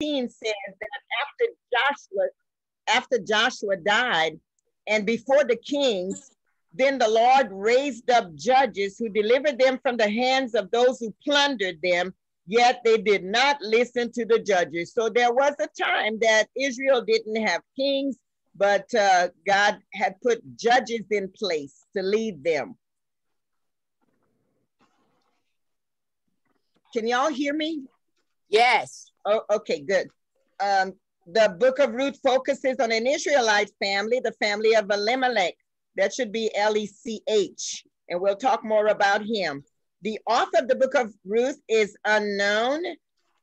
says that after Joshua, after Joshua died, and before the kings, then the Lord raised up judges who delivered them from the hands of those who plundered them, yet they did not listen to the judges. So there was a time that Israel didn't have kings, but uh, God had put judges in place to lead them. Can y'all hear me? Yes. Oh, okay, good. Um, the book of Ruth focuses on an Israelite family, the family of Elimelech. That should be L E C H, and we'll talk more about him. The author of the book of Ruth is unknown.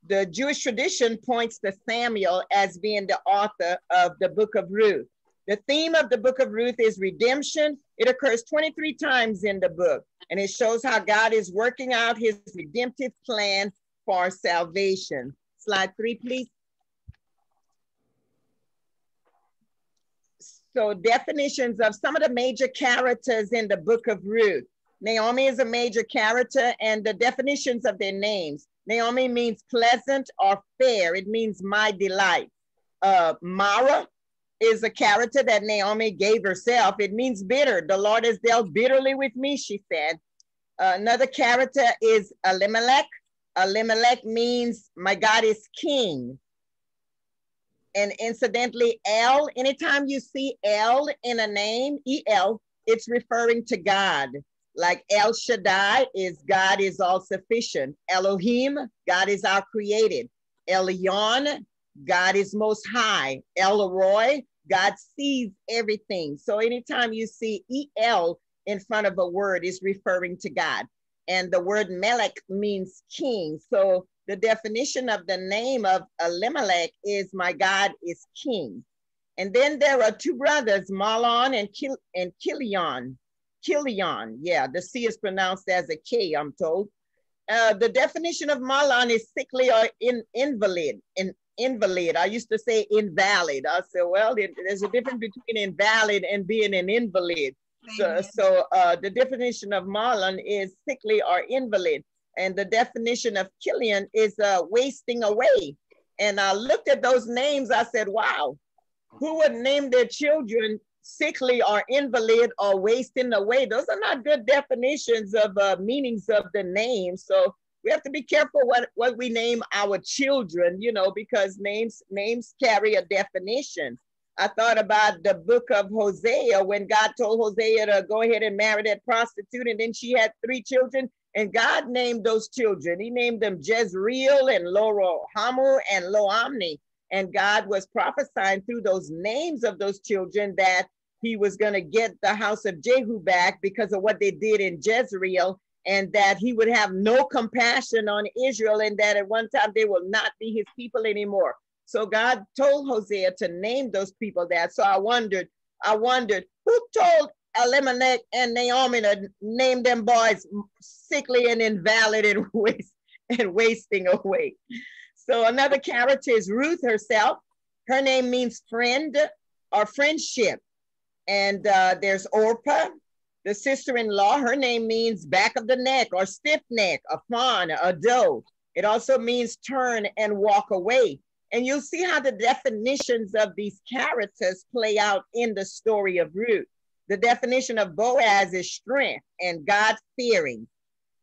The Jewish tradition points to Samuel as being the author of the book of Ruth. The theme of the book of Ruth is redemption. It occurs 23 times in the book, and it shows how God is working out his redemptive plan for salvation. Slide three, please. So definitions of some of the major characters in the book of Ruth. Naomi is a major character and the definitions of their names. Naomi means pleasant or fair. It means my delight. Uh, Mara is a character that Naomi gave herself. It means bitter. The Lord has dealt bitterly with me, she said. Uh, another character is Elimelech. Elimelech means my God is king. And incidentally, El, anytime you see El in a name, E-L, it's referring to God. Like El Shaddai is God is all sufficient. Elohim, God is our created. Elyon, God is most high. El Roi, God sees everything. So anytime you see El in front of a word, is referring to God. And the word Melech means king. So the definition of the name of Elimelech is my God is king. And then there are two brothers, Mahlon and, Kil- and Chilion. Chilion, yeah, the C is pronounced as a K, I'm told. Uh, the definition of Mahlon is sickly or in, invalid. In, invalid. I used to say invalid. I said, well, there's a difference between invalid and being an invalid. So, so uh, the definition of Mahlon is sickly or invalid. And the definition of Chilion is uh, wasting away. And I looked at those names, I said, wow, who would name their children sickly or invalid or wasting away? Those are not good definitions of uh, meanings of the name. So we have to be careful what, what we name our children, you know, because names, names carry a definition. I thought about the book of Hosea when God told Hosea to go ahead and marry that prostitute, and then she had three children, and God named those children. He named them Jezreel and Loruhamah and Loammi. And God was prophesying through those names of those children that he was going to get the house of Jehu back because of what they did in Jezreel, and that he would have no compassion on Israel, and that at one time they will not be his people anymore. So God told Hosea to name those people that. So I wondered, I wondered who told Elimelech and Naomi to name them boys sickly and invalid and waste and wasting away. So another character is Ruth herself. Her name means friend or friendship. And uh, there's Orpah, the sister-in-law. Her name means back of the neck or stiff neck, a fawn, a doe. It also means turn and walk away. And you'll see how the definitions of these characters play out in the story of Ruth. The definition of Boaz is strength and God fearing.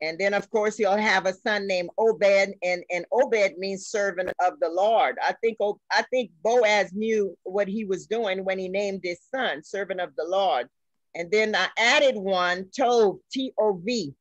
And then, of course, he'll have a son named Obed, and, and Obed means servant of the Lord. I think I think Boaz knew what he was doing when he named his son servant of the Lord. And then I added one, Tov, T O V,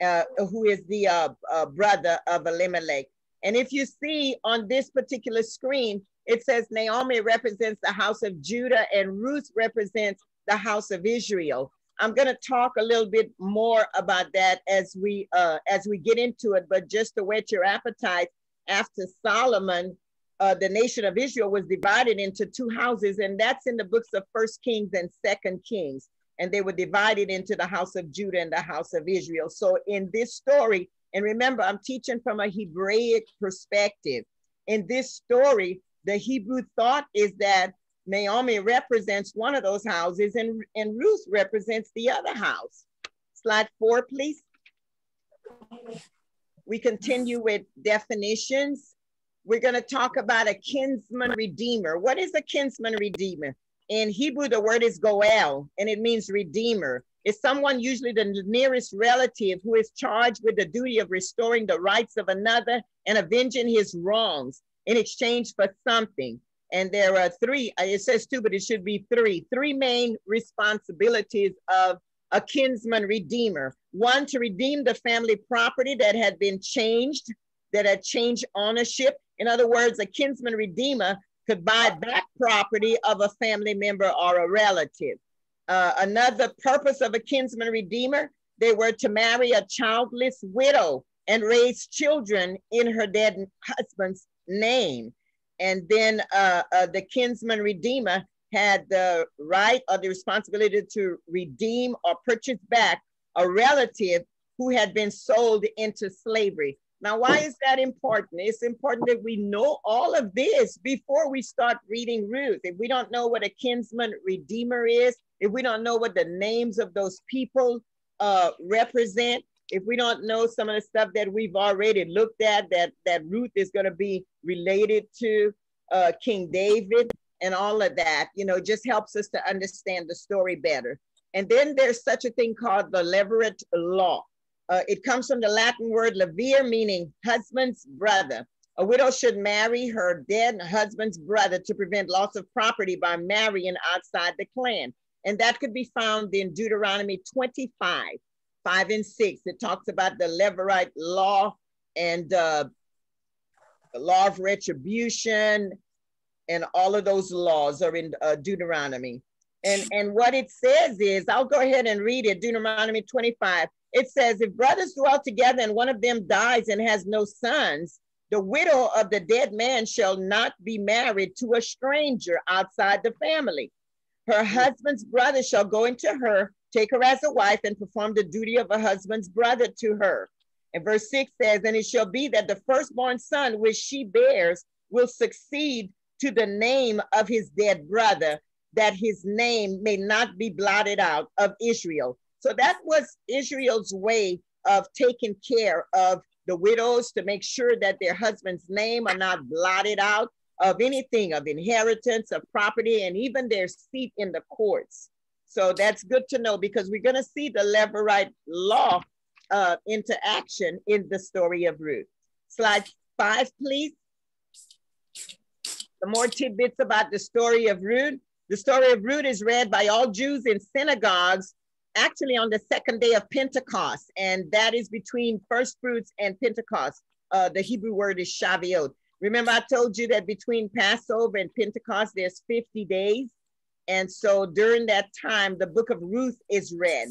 uh, who is the uh, uh, brother of Elimelech. And if you see on this particular screen, it says Naomi represents the house of Judah and Ruth represents the house of Israel. I'm going to talk a little bit more about that as we uh, as we get into it. But just to whet your appetite, after Solomon, uh, the nation of Israel was divided into two houses, and that's in the books of First Kings and Second Kings. And they were divided into the house of Judah and the house of Israel. So in this story, and remember, I'm teaching from a Hebraic perspective. In this story, the Hebrew thought is that Naomi represents one of those houses and, and Ruth represents the other house. Slide four, please. We continue with definitions. we're going to talk about a kinsman redeemer. What is a kinsman redeemer? In Hebrew, the word is goel, and it means redeemer. It's someone, usually the nearest relative, who is charged with the duty of restoring the rights of another and avenging his wrongs in exchange for something. And there are three, uh, it says two, but it should be three, three main responsibilities of a kinsman redeemer. One, to redeem the family property that had been changed, that had changed ownership. In other words, a kinsman redeemer could buy back property of a family member or a relative. Uh, another purpose of a kinsman redeemer, they were to marry a childless widow and raise children in her dead husband's name. And then uh, uh, the kinsman redeemer had the right or the responsibility to redeem or purchase back a relative who had been sold into slavery. Now, why is that important? It's important that we know all of this before we start reading Ruth. If we don't know what a kinsman redeemer is, if we don't know what the names of those people uh, represent, if we don't know some of the stuff that we've already looked at, that, that Ruth is going to be related to uh, King David and all of that, you know, just helps us to understand the story better. And then there's such a thing called the Levirate law. Uh, it comes from the Latin word levir, meaning husband's brother. A widow should marry her dead husband's brother to prevent loss of property by marrying outside the clan. And that could be found in Deuteronomy 25, 5 and 6. It talks about the Levirate law and uh, the law of retribution, and all of those laws are in uh, Deuteronomy. And, and what it says is, I'll go ahead and read it, Deuteronomy 25. It says, if brothers dwell together and one of them dies and has no sons, the widow of the dead man shall not be married to a stranger outside the family. Her husband's brother shall go into her, take her as a wife, and perform the duty of a husband's brother to her. And verse 6 says, And it shall be that the firstborn son which she bears will succeed to the name of his dead brother, that his name may not be blotted out of Israel. So that was Israel's way of taking care of the widows to make sure that their husband's name are not blotted out of anything of inheritance, of property, and even their seat in the courts. So that's good to know because we're going to see the Levirate law uh, into action in the story of Ruth. Slide five, please. The more tidbits about the story of Ruth. The story of Ruth is read by all Jews in synagogues actually on the second day of Pentecost, and that is between first fruits and Pentecost. Uh, the Hebrew word is Shavuot. Remember, I told you that between Passover and Pentecost, there's 50 days. And so during that time, the book of Ruth is read.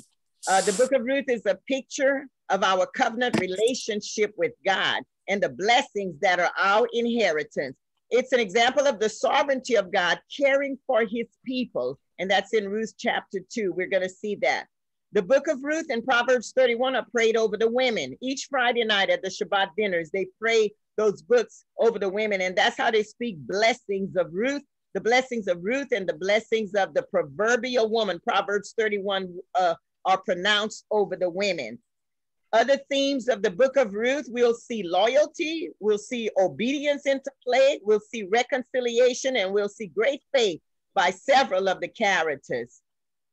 Uh, the book of Ruth is a picture of our covenant relationship with God and the blessings that are our inheritance. It's an example of the sovereignty of God caring for his people. And that's in Ruth chapter 2. We're going to see that. The book of Ruth and Proverbs 31 are prayed over the women. Each Friday night at the Shabbat dinners, they pray those books over the women. And that's how they speak blessings of Ruth, the blessings of Ruth and the blessings of the proverbial woman. Proverbs 31 uh, are pronounced over the women. Other themes of the book of Ruth, we'll see loyalty, we'll see obedience into play, we'll see reconciliation, and we'll see great faith by several of the characters.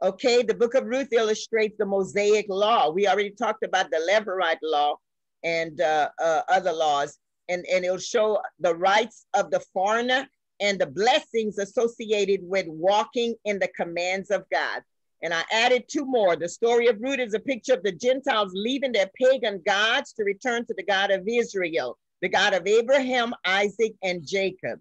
Okay, the book of Ruth illustrates the Mosaic law. We already talked about the Levirate law and uh, uh, other laws, and, and it'll show the rights of the foreigner and the blessings associated with walking in the commands of God. And I added two more. The story of Ruth is a picture of the Gentiles leaving their pagan gods to return to the God of Israel, the God of Abraham, Isaac, and Jacob.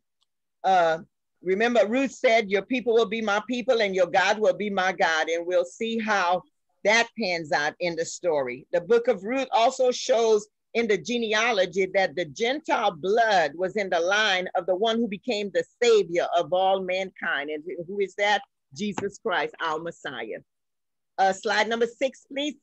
Uh, remember, Ruth said, Your people will be my people and your God will be my God. And we'll see how that pans out in the story. The book of Ruth also shows in the genealogy that the Gentile blood was in the line of the one who became the savior of all mankind. And who is that? Jesus Christ, our Messiah. Uh, slide number six, please.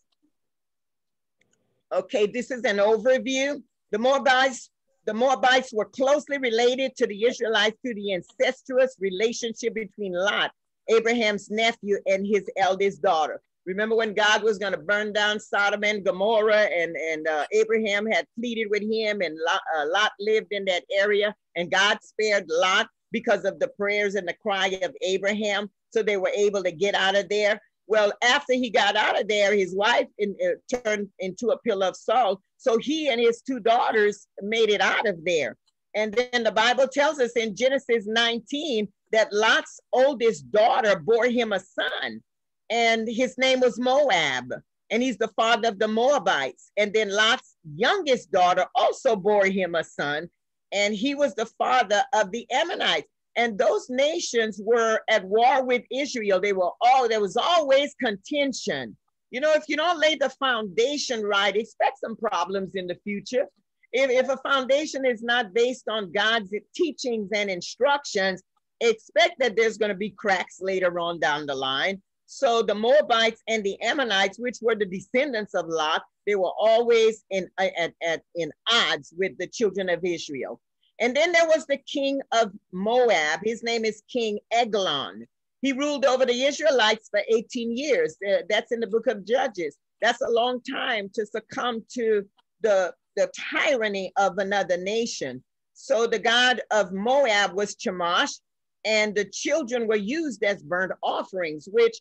Okay, this is an overview. The Moabites, the Moabites were closely related to the Israelites through the incestuous relationship between Lot, Abraham's nephew, and his eldest daughter. Remember when God was going to burn down Sodom and Gomorrah, and and uh, Abraham had pleaded with him, and Lot, uh, Lot lived in that area, and God spared Lot because of the prayers and the cry of Abraham, so they were able to get out of there. Well, after he got out of there, his wife in, uh, turned into a pillar of salt. So he and his two daughters made it out of there. And then the Bible tells us in Genesis 19 that Lot's oldest daughter bore him a son and his name was Moab, and he's the father of the Moabites. And then Lot's youngest daughter also bore him a son, and he was the father of the Ammonites. And those nations were at war with Israel. They were all, there was always contention. You know, if you don't lay the foundation right, expect some problems in the future. If, if a foundation is not based on God's teachings and instructions, expect that there's going to be cracks later on down the line. So the Moabites and the Ammonites, which were the descendants of Lot, they were always in, at, at, in odds with the children of Israel. And then there was the king of Moab. His name is King Eglon. He ruled over the Israelites for 18 years. Uh, that's in the book of Judges. That's a long time to succumb to the, the tyranny of another nation. So the god of Moab was Chemosh, and the children were used as burnt offerings, which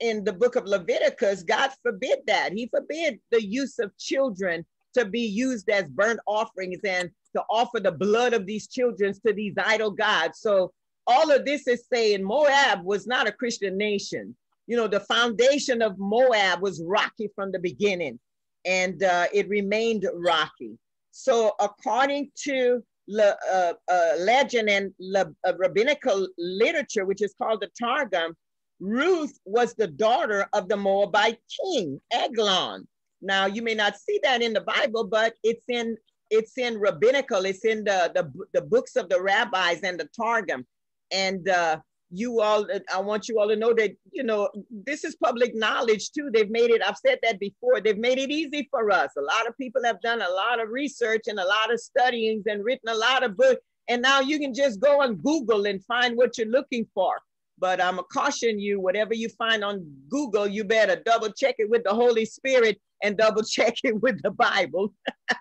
in the book of Leviticus, God forbid that. He forbid the use of children to be used as burnt offerings and to offer the blood of these children to these idol gods. So all of this is saying Moab was not a Christian nation. You know, the foundation of Moab was rocky from the beginning and uh, it remained rocky. So according to le, uh, uh, legend and le, uh, rabbinical literature, which is called the Targum, Ruth was the daughter of the Moabite king, Eglon. Now, you may not see that in the Bible, but it's in it's in rabbinical, it's in the, the, the books of the rabbis and the Targum. And uh, you all, I want you all to know that, you know, this is public knowledge too. They've made it, I've said that before, they've made it easy for us. A lot of people have done a lot of research and a lot of studyings and written a lot of books. And now you can just go on Google and find what you're looking for. But I'm gonna caution you, whatever you find on Google, you better double check it with the Holy Spirit and double check it with the Bible.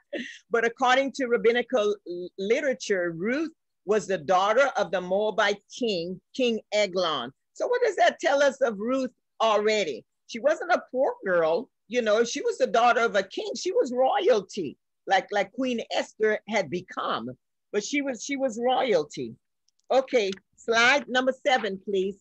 but according to rabbinical literature, Ruth was the daughter of the Moabite king, King Eglon. So what does that tell us of Ruth already? She wasn't a poor girl, you know, she was the daughter of a king. She was royalty, like, like Queen Esther had become, but she was, she was royalty. Okay, slide number seven, please.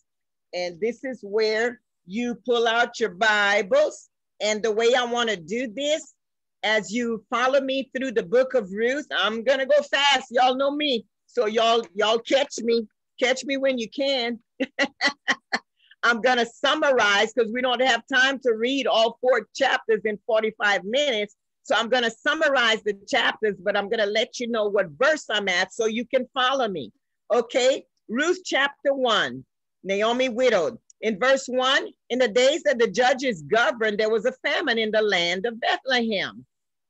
And this is where you pull out your Bibles. And the way I want to do this, as you follow me through the book of Ruth, I'm gonna go fast. Y'all know me. So y'all, y'all catch me. Catch me when you can. I'm gonna summarize because we don't have time to read all four chapters in 45 minutes. So I'm gonna summarize the chapters, but I'm gonna let you know what verse I'm at so you can follow me. Okay, Ruth chapter 1, Naomi widowed. In verse 1, in the days that the judges governed, there was a famine in the land of Bethlehem.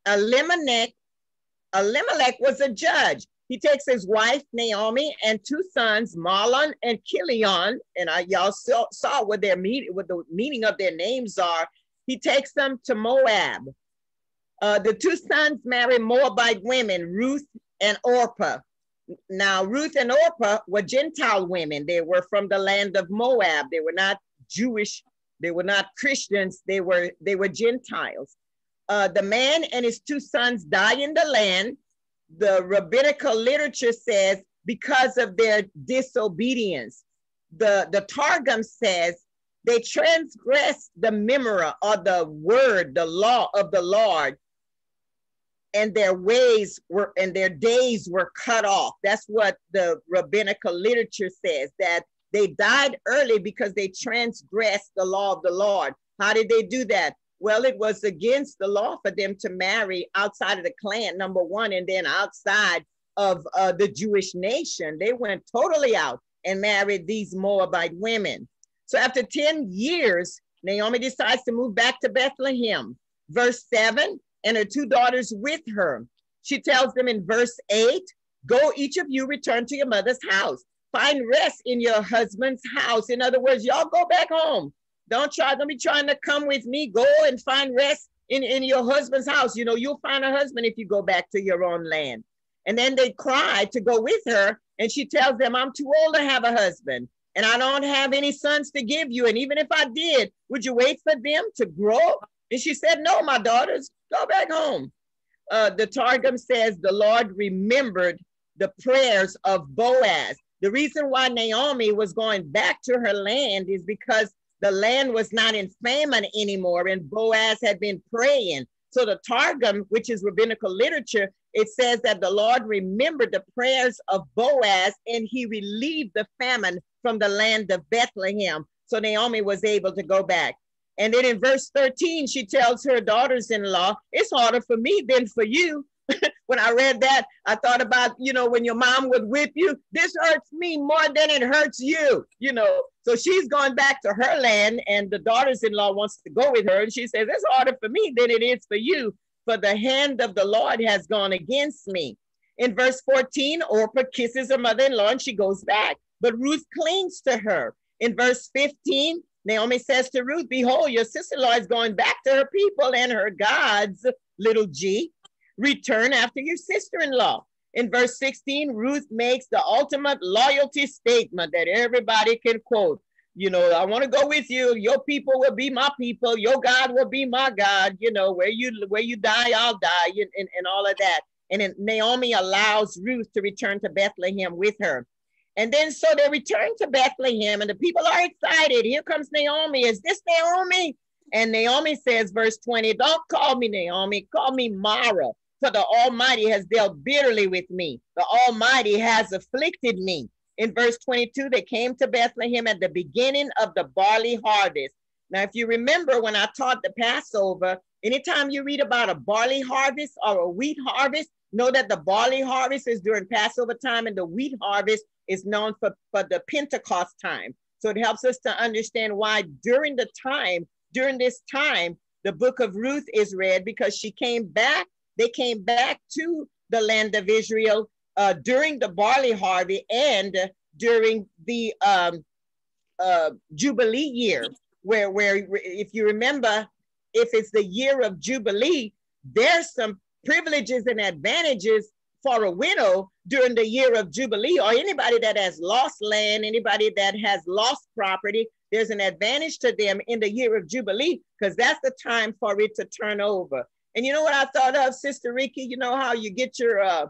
Elimelech, Elimelech was a judge. He takes his wife Naomi and two sons, Mahlon and Chilion, and I, y'all saw, saw what their mean, what the meaning of their names are. He takes them to Moab. Uh, the two sons marry Moabite women, Ruth and Orpah. Now, Ruth and Orpah were Gentile women. They were from the land of Moab. They were not Jewish. They were not Christians. They were, they were Gentiles. Uh, the man and his two sons die in the land. The rabbinical literature says because of their disobedience. The, the Targum says they transgressed the memora or the word, the law of the Lord and their ways were and their days were cut off. That's what the rabbinical literature says that they died early because they transgressed the law of the Lord. How did they do that? Well, it was against the law for them to marry outside of the clan, number one, and then outside of uh, the Jewish nation. They went totally out and married these Moabite women. So after 10 years, Naomi decides to move back to Bethlehem. Verse 7 and her two daughters with her. She tells them in verse 8 Go, each of you, return to your mother's house. Find rest in your husband's house. In other words, y'all go back home. Don't try, don't be trying to come with me. Go and find rest in, in your husband's house. You know, you'll find a husband if you go back to your own land. And then they cry to go with her. And she tells them, I'm too old to have a husband and I don't have any sons to give you. And even if I did, would you wait for them to grow? And she said, No, my daughters, go back home. Uh, the Targum says the Lord remembered the prayers of Boaz. The reason why Naomi was going back to her land is because the land was not in famine anymore and Boaz had been praying. So the Targum, which is rabbinical literature, it says that the Lord remembered the prayers of Boaz and he relieved the famine from the land of Bethlehem. So Naomi was able to go back. And then in verse 13, she tells her daughters in law, It's harder for me than for you. when I read that, I thought about, you know, when your mom would whip you, this hurts me more than it hurts you, you know. So she's going back to her land, and the daughters in law wants to go with her. And she says, It's harder for me than it is for you, for the hand of the Lord has gone against me. In verse 14, Orpah kisses her mother in law and she goes back, but Ruth clings to her. In verse 15, Naomi says to Ruth, Behold, your sister in law is going back to her people and her gods, little g. Return after your sister in law. In verse 16, Ruth makes the ultimate loyalty statement that everybody can quote. You know, I want to go with you. Your people will be my people. Your God will be my God. You know, where you where you die, I'll die, and, and, and all of that. And then Naomi allows Ruth to return to Bethlehem with her. And then so they return to Bethlehem, and the people are excited. Here comes Naomi. Is this Naomi? And Naomi says, verse 20, Don't call me Naomi, call me Mara, for the Almighty has dealt bitterly with me. The Almighty has afflicted me. In verse 22, they came to Bethlehem at the beginning of the barley harvest. Now, if you remember when I taught the Passover, anytime you read about a barley harvest or a wheat harvest, know that the barley harvest is during Passover time and the wheat harvest is known for, for the Pentecost time. So it helps us to understand why during the time, during this time, the book of Ruth is read because she came back, they came back to the land of Israel uh, during the barley harvest and during the um, uh, Jubilee year, where, where if you remember, if it's the year of Jubilee, there's some privileges and advantages for a widow during the year of Jubilee or anybody that has lost land, anybody that has lost property, there's an advantage to them in the year of Jubilee because that's the time for it to turn over. And you know what I thought of, Sister Ricky? You know how you get your uh,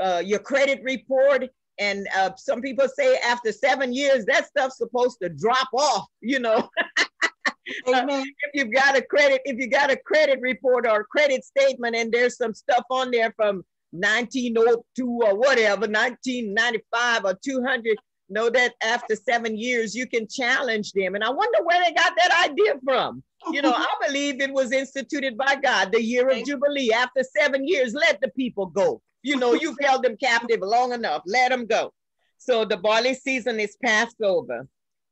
uh, your credit report, and uh, some people say after seven years that stuff's supposed to drop off. You know. Amen. if you've got a credit, if you got a credit report or a credit statement, and there's some stuff on there from 1902 or whatever, 1995 or 200, know that after seven years you can challenge them. And I wonder where they got that idea from. You know, I believe it was instituted by God, the year of Jubilee. After seven years, let the people go. You know, you've held them captive long enough, let them go. So the barley season is passed over.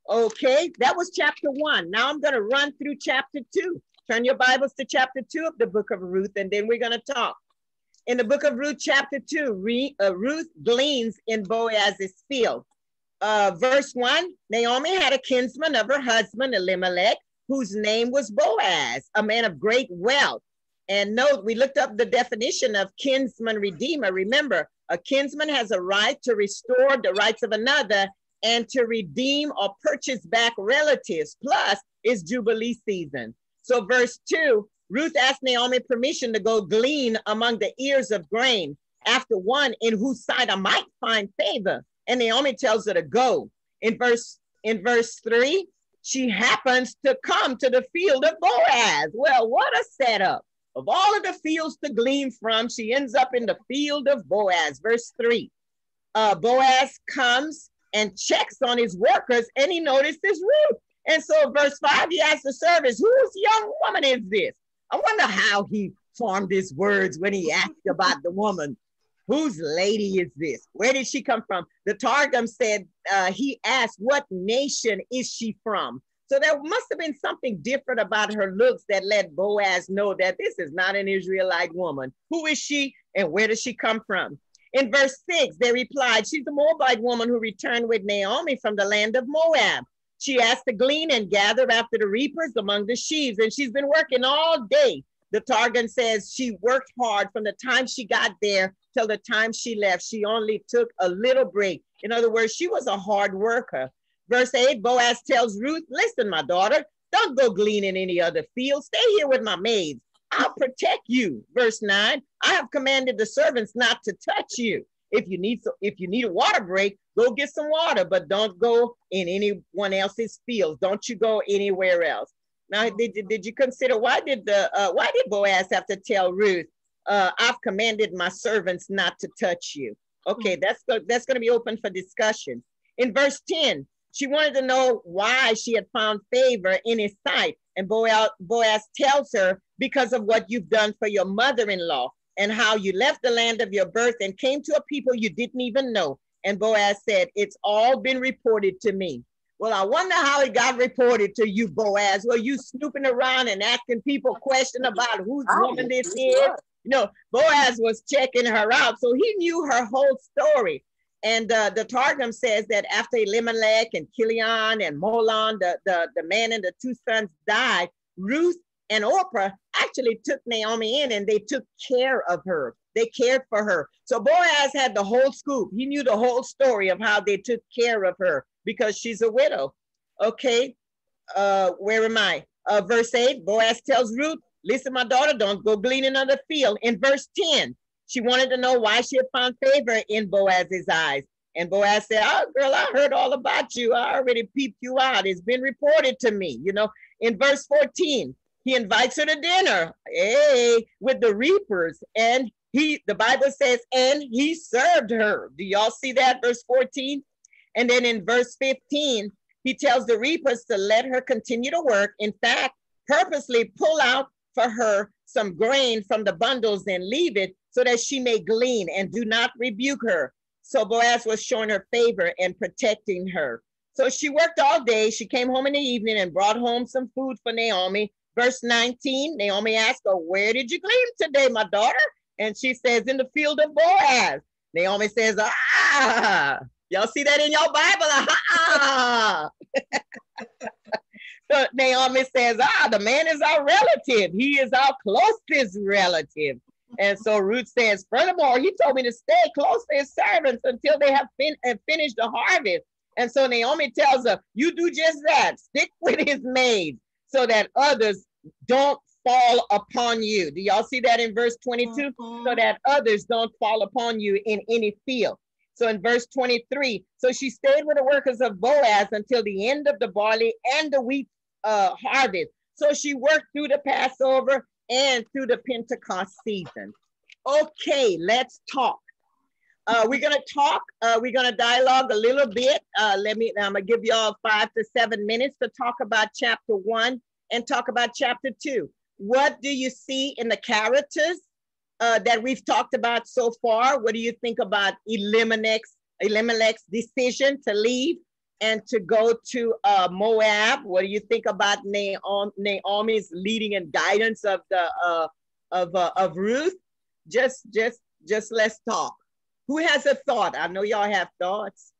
Okay, that was chapter one. Now I'm going to run through chapter two. Turn your Bibles to chapter two of the book of Ruth, and then we're going to talk in the book of Ruth, chapter 2, Re, uh, Ruth gleans in Boaz's field. Uh, verse 1 Naomi had a kinsman of her husband, Elimelech, whose name was Boaz, a man of great wealth. And note, we looked up the definition of kinsman redeemer. Remember, a kinsman has a right to restore the rights of another and to redeem or purchase back relatives. Plus, it's Jubilee season. So, verse 2 Ruth asked Naomi permission to go glean among the ears of grain after one in whose sight I might find favor. And Naomi tells her to go. In verse in verse three, she happens to come to the field of Boaz. Well, what a setup. Of all of the fields to glean from, she ends up in the field of Boaz. Verse three. Uh, Boaz comes and checks on his workers and he notices Ruth. And so, verse five, he asks the servants, Whose young woman is this? I wonder how he formed his words when he asked about the woman. Whose lady is this? Where did she come from? The Targum said uh, he asked, What nation is she from? So there must have been something different about her looks that let Boaz know that this is not an Israelite woman. Who is she and where does she come from? In verse six, they replied, She's a Moabite woman who returned with Naomi from the land of Moab. She asked to glean and gather after the reapers among the sheaves. And she's been working all day. The Targum says she worked hard from the time she got there till the time she left. She only took a little break. In other words, she was a hard worker. Verse 8 Boaz tells Ruth, Listen, my daughter, don't go glean in any other field. Stay here with my maids. I'll protect you. Verse 9 I have commanded the servants not to touch you. If you need so, if you need a water break, go get some water, but don't go in anyone else's fields. Don't you go anywhere else. Now, did, did you consider why did the uh, why did Boaz have to tell Ruth, uh, "I've commanded my servants not to touch you"? Okay, that's that's going to be open for discussion. In verse ten, she wanted to know why she had found favor in his sight, and Boaz, Boaz tells her because of what you've done for your mother-in-law and how you left the land of your birth and came to a people you didn't even know. And Boaz said, It's all been reported to me. Well, I wonder how it got reported to you, Boaz. Were you snooping around and asking people questions about whose woman this is? You know, Boaz was checking her out, so he knew her whole story. And uh, the Targum says that after Elimelech and Chilion and Mahlon, the, the, the man and the two sons died, Ruth and Orpah actually took Naomi in and they took care of her. They cared for her. So Boaz had the whole scoop. He knew the whole story of how they took care of her because she's a widow. Okay, uh, where am I? Uh, verse 8, Boaz tells Ruth, listen, my daughter, don't go gleaning on the field. In verse 10, she wanted to know why she had found favor in Boaz's eyes. And Boaz said, Oh, girl, I heard all about you. I already peeped you out. It's been reported to me. You know, in verse 14, he invites her to dinner, hey, with the reapers. And he, the Bible says, and he served her. Do y'all see that? Verse 14. And then in verse 15, he tells the reapers to let her continue to work. In fact, purposely pull out for her some grain from the bundles and leave it so that she may glean and do not rebuke her. So Boaz was showing her favor and protecting her. So she worked all day. She came home in the evening and brought home some food for Naomi Verse 19, Naomi asked her, Where did you glean today, my daughter? And she says, In the field of Boaz. Naomi says, Ah, y'all see that in your Bible? Ah. so Naomi says, Ah, the man is our relative. He is our closest relative. And so Ruth says, Furthermore, he told me to stay close to his servants until they have fin- finished the harvest. And so Naomi tells her, You do just that. Stick with his maids so that others don't fall upon you. Do y'all see that in verse 22? Mm-hmm. So that others don't fall upon you in any field. So in verse 23, so she stayed with the workers of Boaz until the end of the barley and the wheat uh, harvest. So she worked through the Passover and through the Pentecost season. Okay, let's talk. Uh, we're gonna talk. Uh, we're gonna dialogue a little bit. Uh, let me. I'm gonna give y'all five to seven minutes to talk about chapter one and talk about chapter two. What do you see in the characters uh, that we've talked about so far? What do you think about Elimelech's Elimelech's decision to leave and to go to uh, Moab? What do you think about Naomi's leading and guidance of the uh, of uh, of Ruth? Just just just let's talk. Who has a thought? I know y'all have thoughts.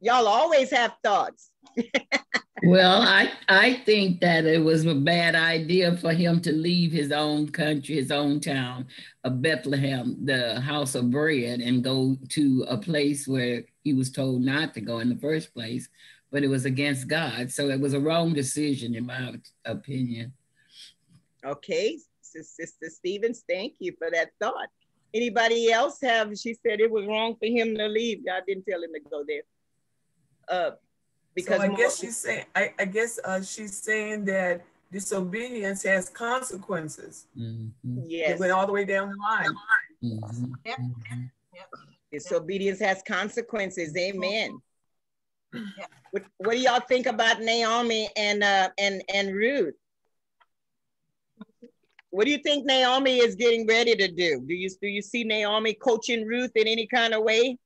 Y'all always have thoughts. well, I I think that it was a bad idea for him to leave his own country, his own town of Bethlehem, the house of bread, and go to a place where he was told not to go in the first place, but it was against God. So it was a wrong decision, in my opinion. Okay, Sister Stevens, thank you for that thought. Anybody else have? She said it was wrong for him to leave. God didn't tell him to go there. Uh, because so I guess she's saying. I, I guess uh, she's saying that disobedience has consequences. Mm-hmm. Yes, it went all the way down the line. Mm-hmm. Yep. Yep. Disobedience has consequences. Amen. Yep. What, what do y'all think about Naomi and uh, and and Ruth? What do you think Naomi is getting ready to do? Do you do you see Naomi coaching Ruth in any kind of way?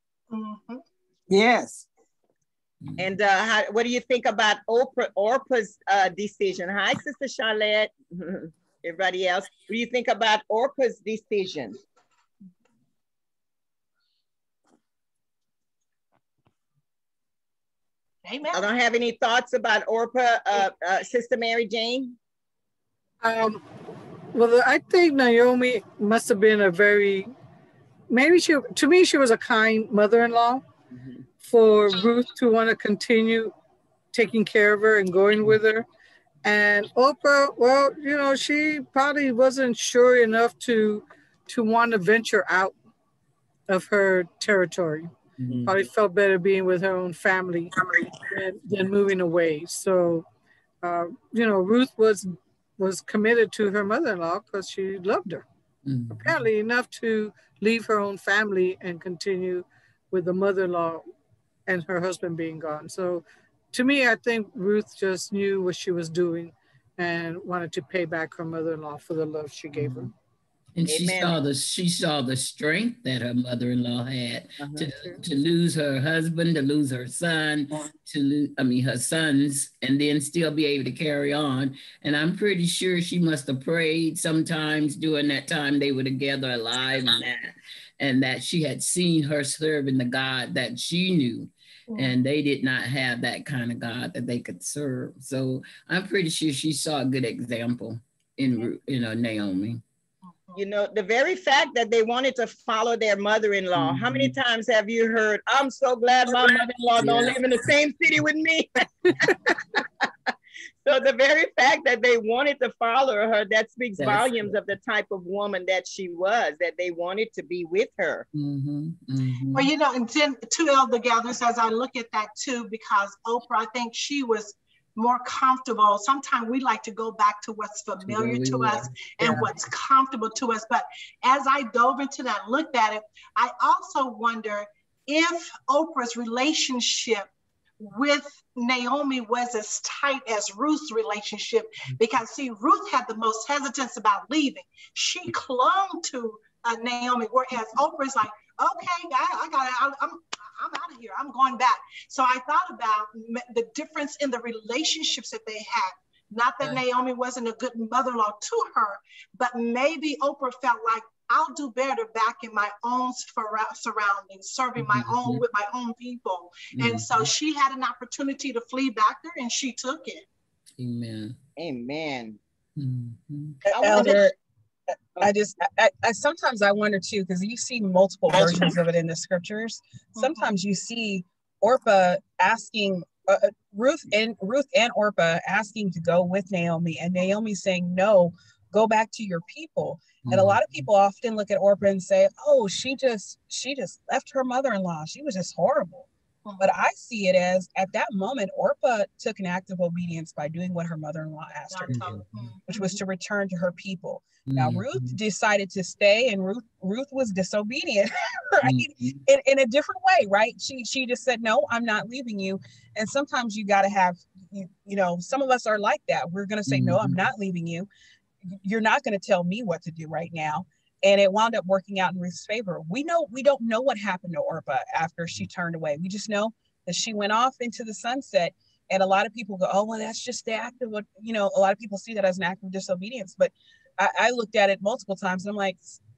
Mm-hmm. And uh, how, what do you think about Oprah, Orpah's uh, decision? Hi, Sister Charlotte. Everybody else, what do you think about Orpah's decision? Amen. I don't have any thoughts about Orpah, uh, uh, Sister Mary Jane. Um, well, I think Naomi must have been a very, maybe she, to me, she was a kind mother-in-law mm-hmm. For Ruth to want to continue taking care of her and going with her. And Oprah, well, you know, she probably wasn't sure enough to to want to venture out of her territory. Mm-hmm. Probably felt better being with her own family than, than moving away. So, uh, you know, Ruth was was committed to her mother-in-law because she loved her. Mm-hmm. Apparently enough to leave her own family and continue with the mother-in-law and her husband being gone. So to me, I think Ruth just knew what she was doing and wanted to pay back her mother-in-law for the love she gave mm-hmm. her. And Amen. she saw the she saw the strength that her mother-in-law had uh-huh. to, to lose her husband, to lose her son, to lose, I mean her sons, and then still be able to carry on. And I'm pretty sure she must have prayed sometimes during that time they were together alive and that, and that she had seen her serving the God that she knew. And they did not have that kind of God that they could serve. So I'm pretty sure she saw a good example in you know Naomi you know the very fact that they wanted to follow their mother-in-law mm-hmm. how many mm-hmm. times have you heard i'm so glad my mother-in-law yeah. don't live in the same city with me so the very fact that they wanted to follow her that speaks That's volumes good. of the type of woman that she was that they wanted to be with her mm-hmm. Mm-hmm. well you know and then two elder Gathers as i look at that too because oprah i think she was more comfortable. Sometimes we like to go back to what's familiar to us and yeah. what's comfortable to us. But as I dove into that, looked at it, I also wonder if Oprah's relationship with Naomi was as tight as Ruth's relationship because see, Ruth had the most hesitance about leaving. She clung to uh, Naomi, whereas Oprah's like, okay, I, I got it. I, I'm, I'm out of here. I'm going back. So I thought about the difference in the relationships that they had. Not that. Naomi wasn't a good mother-in-law to her, but maybe Oprah felt like I'll do better back in my own surroundings, serving my mm-hmm. own with my own people. Mm-hmm. And so mm-hmm. she had an opportunity to flee back there and she took it. Amen. Amen. Mm-hmm. Elder, I just, I, I sometimes I wonder too, because you see multiple versions of it in the scriptures. Mm-hmm. Sometimes you see Orpah asking uh, uh, Ruth and Ruth and Orpah asking to go with Naomi, and Naomi saying, "No, go back to your people." Mm-hmm. And a lot of mm-hmm. people often look at Orpah and say, "Oh, she just she just left her mother-in-law. She was just horrible." But I see it as at that moment, Orpah took an act of obedience by doing what her mother in law asked her to do, which was to return to her people. Now, mm-hmm. Ruth decided to stay, and Ruth Ruth was disobedient, right? Mm-hmm. In, in a different way, right? She she just said, No, I'm not leaving you. And sometimes you got to have, you, you know, some of us are like that. We're going to say, No, I'm mm-hmm. not leaving you. You're not going to tell me what to do right now and it wound up working out in Ruth's favor. We know we don't know what happened to Orpah after she turned away. We just know that she went off into the sunset. And a lot of people go, oh, well, that's just the act of what, you know, a lot of people see that as an act of disobedience. But I, I looked at it multiple times and I'm like,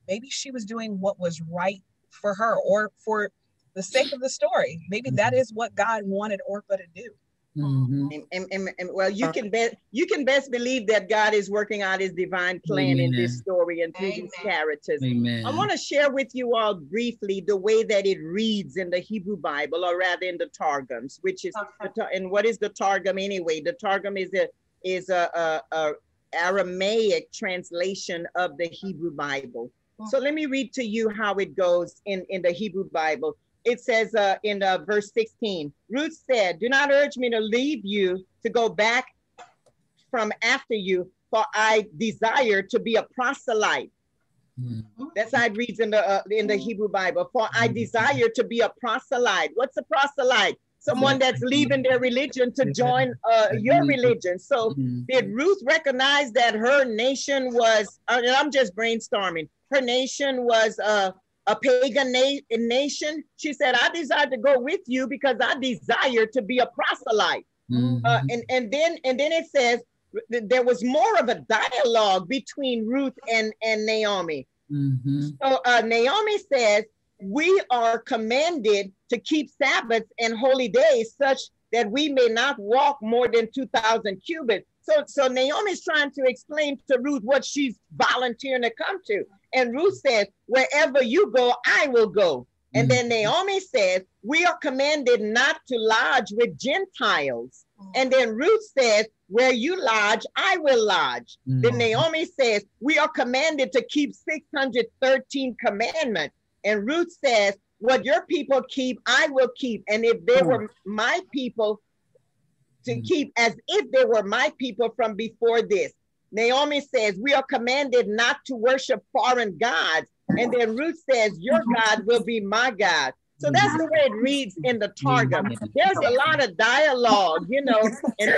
maybe she was doing what was right for her or for the sake of the story. Maybe that mm-hmm. is what God wanted Orpah to do. Mm-hmm. And, and, and, and, well, you can bet you can best believe that God is working out His divine plan Amen. in this story and through Amen. these characters. Amen. I want to share with you all briefly the way that it reads in the Hebrew Bible, or rather in the Targums, which is okay. the, and what is the Targum anyway? The Targum is a is a, a, a Aramaic translation of the Hebrew Bible. So let me read to you how it goes in in the Hebrew Bible it says uh, in uh, verse 16, Ruth said, Do not urge me to leave you to go back from after you, for I desire to be a proselyte. Mm-hmm. That's how it reads in the uh, in the Hebrew Bible. For I desire to be a proselyte. What's a proselyte? Someone that's leaving their religion to join uh, your religion. So mm-hmm. did Ruth recognize that her nation was? Uh, and I'm just brainstorming. Her nation was uh, a pagan na- nation. She said, I desire to go with you because I desire to be a proselyte. Mm-hmm. Uh, and, and then and then it says there was more of a dialogue between Ruth and, and Naomi. Mm-hmm. So uh, Naomi says, we are commanded to keep Sabbaths and holy days such that we may not walk more than 2,000 cubits. So, so Naomi's trying to explain to Ruth what she's volunteering to come to. And Ruth says, wherever you go, I will go. And then mm-hmm. Naomi says, we are commanded not to lodge with Gentiles. Mm. And then Ruth says, where you lodge, I will lodge. Mm. Then Naomi says, we are commanded to keep 613 commandments. And Ruth says, what your people keep, I will keep. And if they mm. were my people, to mm. keep as if they were my people from before this. Naomi says, we are commanded not to worship foreign gods. And then Ruth says, your God will be my God. So that's the way it reads in the Targum. There's a lot of dialogue, you know, and,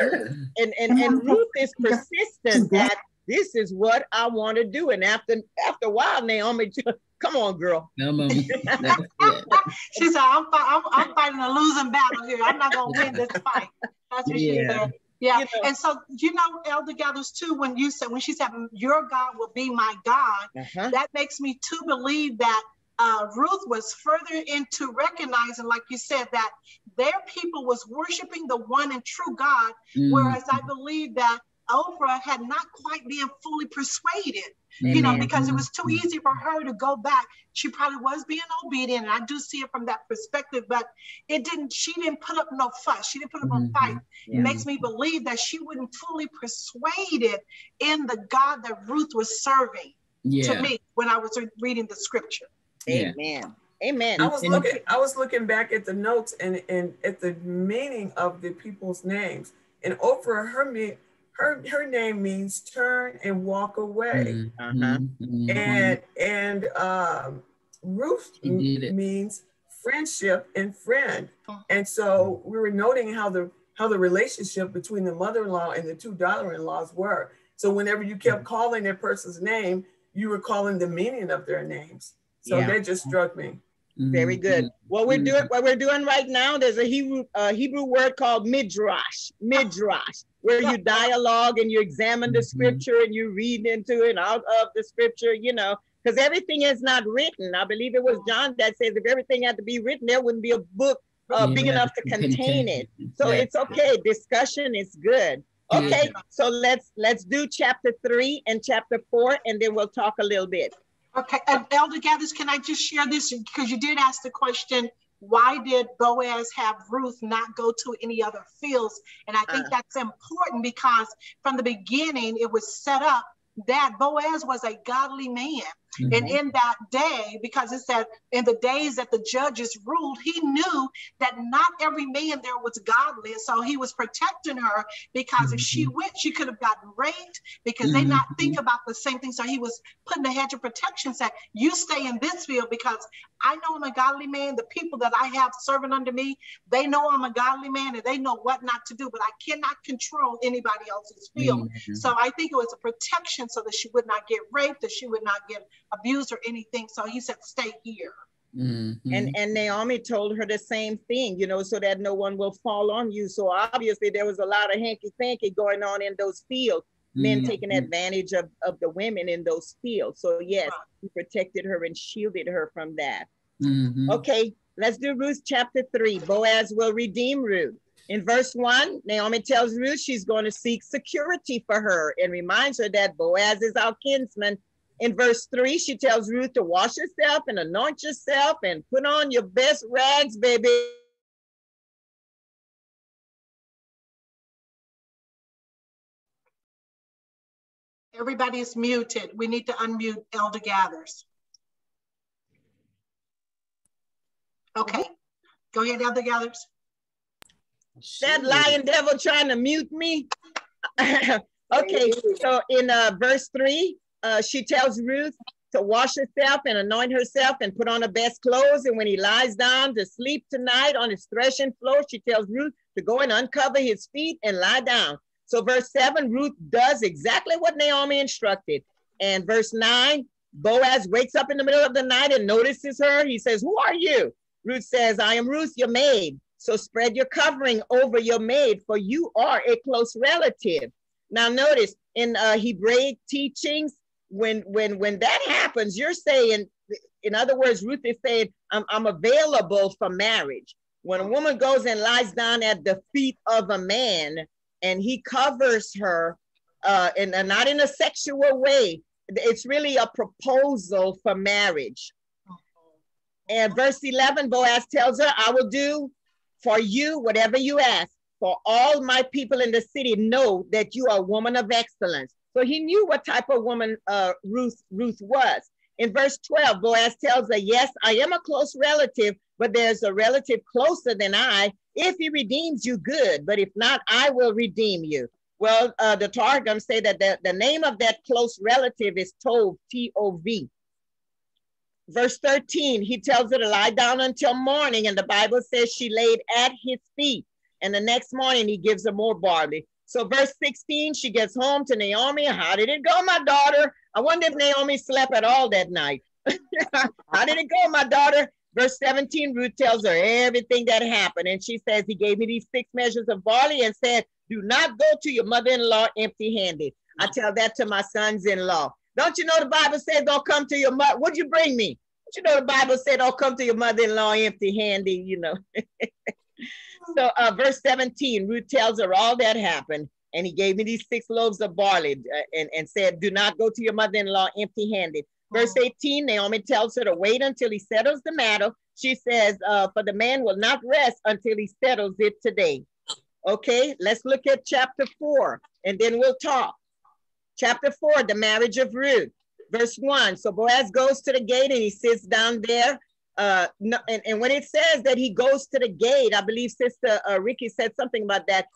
and, and, and Ruth is persistent that this is what I want to do. And after after a while, Naomi, come on, girl. Come on. she said, I'm, I'm, I'm fighting a losing battle here. I'm not going to win this fight. That's what yeah. she said. Yeah. You know, and so, you know, Elder Gathers too, when you said, when she said, your God will be my God, uh-huh. that makes me to believe that uh, Ruth was further into recognizing, like you said, that their people was worshiping the one and true God, mm. whereas I believe that Oprah had not quite been fully persuaded, Amen. you know, because it was too easy for her to go back. She probably was being obedient, and I do see it from that perspective, but it didn't, she didn't put up no fuss. She didn't put up mm-hmm. a fight. Yeah. It makes me believe that she wasn't fully persuaded in the God that Ruth was serving yeah. to me when I was reading the scripture. Amen. Amen. I was looking. I was looking back at the notes and and at the meaning of the people's names. And Oprah, her me, her her name means turn and walk away. Mm-hmm. Uh-huh. Mm-hmm. And and um, Ruth means friendship and friend. Oh. And so we were noting how the how the relationship between the mother-in-law and the two daughter-in-laws were. So whenever you kept calling that person's name, you were calling the meaning of their names. So yeah. that just struck me. Very mm-hmm. good. What we're doing, what we're doing right now, there's a Hebrew uh, Hebrew word called midrash. Midrash, where you dialogue and you examine the mm-hmm. scripture and you read into it and out of the scripture. You know, because everything is not written. I believe it was John that says if everything had to be written, there wouldn't be a book uh, yeah, big enough to contain it. So it's okay. Discussion is good. Okay, so let's let's do chapter three and chapter four, and then we'll talk a little bit. Okay, and Elder Gathers, can I just share this? Because you did ask the question, why did Boaz have Ruth not go to any other fields? And I think uh, that's important because from the beginning, it was set up that Boaz was a godly man. Mm-hmm. And in that day, because it said in the days that the judges ruled, he knew that not every man there was godly. And so he was protecting her because mm-hmm. if she mm-hmm. went, she could have gotten raped because mm-hmm. they not think mm-hmm. about the same thing. So he was putting a hedge of protection, saying, You stay in this field because I know I'm a godly man. The people that I have serving under me, they know I'm a godly man and they know what not to do, but I cannot control anybody else's field. Mm-hmm. So I think it was a protection so that she would not get raped, that she would not get abused or anything. So he said, stay here. Mm-hmm. And and Naomi told her the same thing, you know, so that no one will fall on you. So obviously there was a lot of hanky panky going on in those fields, mm-hmm. men taking advantage of, of the women in those fields. So yes, he protected her and shielded her from that. Mm-hmm. Okay, let's do Ruth chapter three. Boaz will redeem Ruth. In verse one, Naomi tells Ruth she's going to seek security for her and reminds her that Boaz is our kinsman in verse three, she tells Ruth to wash yourself and anoint yourself and put on your best rags, baby. Everybody is muted. We need to unmute Elder Gathers. Okay, go ahead, Elder Gathers. That lying devil trying to mute me. okay, so in uh, verse three, uh, she tells Ruth to wash herself and anoint herself and put on her best clothes. And when he lies down to sleep tonight on his threshing floor, she tells Ruth to go and uncover his feet and lie down. So, verse seven, Ruth does exactly what Naomi instructed. And verse nine, Boaz wakes up in the middle of the night and notices her. He says, Who are you? Ruth says, I am Ruth, your maid. So spread your covering over your maid, for you are a close relative. Now, notice in uh, Hebraic teachings, when when when that happens, you're saying, in other words, Ruth is saying, I'm, I'm available for marriage. When a woman goes and lies down at the feet of a man and he covers her, uh, and, and not in a sexual way, it's really a proposal for marriage. And verse 11, Boaz tells her, I will do for you whatever you ask. For all my people in the city know that you are a woman of excellence. So he knew what type of woman uh, Ruth, Ruth was. In verse 12, Boaz tells her, Yes, I am a close relative, but there's a relative closer than I. If he redeems you, good, but if not, I will redeem you. Well, uh, the Targum say that the, the name of that close relative is Tov, T-O-V. Verse 13, he tells her to lie down until morning, and the Bible says she laid at his feet. And the next morning, he gives her more barley. So, verse 16, she gets home to Naomi. How did it go, my daughter? I wonder if Naomi slept at all that night. How did it go, my daughter? Verse 17, Ruth tells her everything that happened. And she says, He gave me these six measures of barley and said, Do not go to your mother in law empty handed. I tell that to my sons in law. Don't you know the Bible says, Don't come to your mother? What'd you bring me? Don't you know the Bible said, Don't come to your mother in law empty handed, you know? so, uh, verse 17, Ruth tells her all that happened. And he gave me these six loaves of barley uh, and, and said, Do not go to your mother in law empty handed. Verse 18, Naomi tells her to wait until he settles the matter. She says, uh, For the man will not rest until he settles it today. Okay, let's look at chapter four and then we'll talk. Chapter four, the marriage of Ruth. Verse one. So Boaz goes to the gate and he sits down there. Uh, no, and, and when it says that he goes to the gate, I believe Sister uh, Ricky said something about that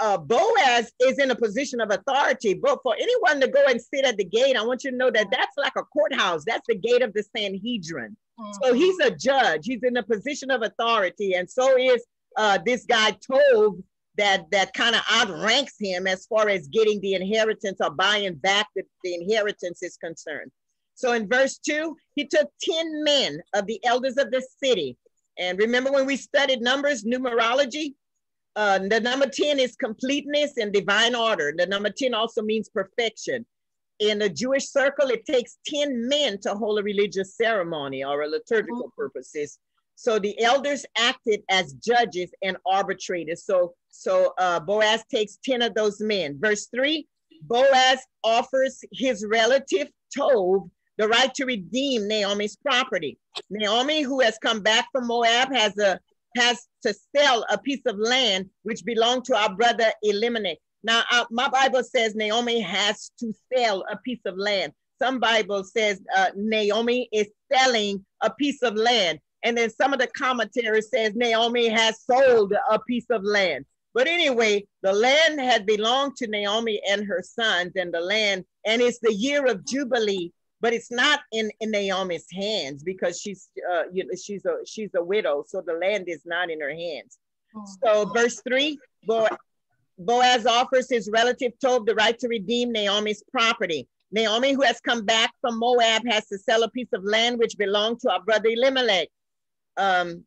uh, Boaz is in a position of authority, but for anyone to go and sit at the gate, I want you to know that that's like a courthouse. That's the gate of the Sanhedrin. Mm-hmm. So he's a judge. He's in a position of authority, and so is uh, this guy Tov that that kind of outranks him as far as getting the inheritance or buying back the, the inheritance is concerned. So in verse two, he took ten men of the elders of the city, and remember when we studied numbers, numerology, uh, the number 10 is completeness and divine order. The number 10 also means perfection. In a Jewish circle, it takes 10 men to hold a religious ceremony or a liturgical mm-hmm. purposes. So the elders acted as judges and arbitrators. So, so uh, Boaz takes 10 of those men. Verse three, Boaz offers his relative Tov the right to redeem Naomi's property. Naomi, who has come back from Moab, has a has to sell a piece of land which belonged to our brother Elimelech. Now, uh, my Bible says Naomi has to sell a piece of land. Some Bible says uh, Naomi is selling a piece of land. And then some of the commentary says Naomi has sold a piece of land. But anyway, the land had belonged to Naomi and her sons and the land, and it's the year of Jubilee but it's not in, in Naomi's hands because she's uh, you know she's a she's a widow, so the land is not in her hands. Oh. So verse three, Bo- Boaz offers his relative Tov the right to redeem Naomi's property. Naomi, who has come back from Moab, has to sell a piece of land which belonged to our brother Elimelech. Um,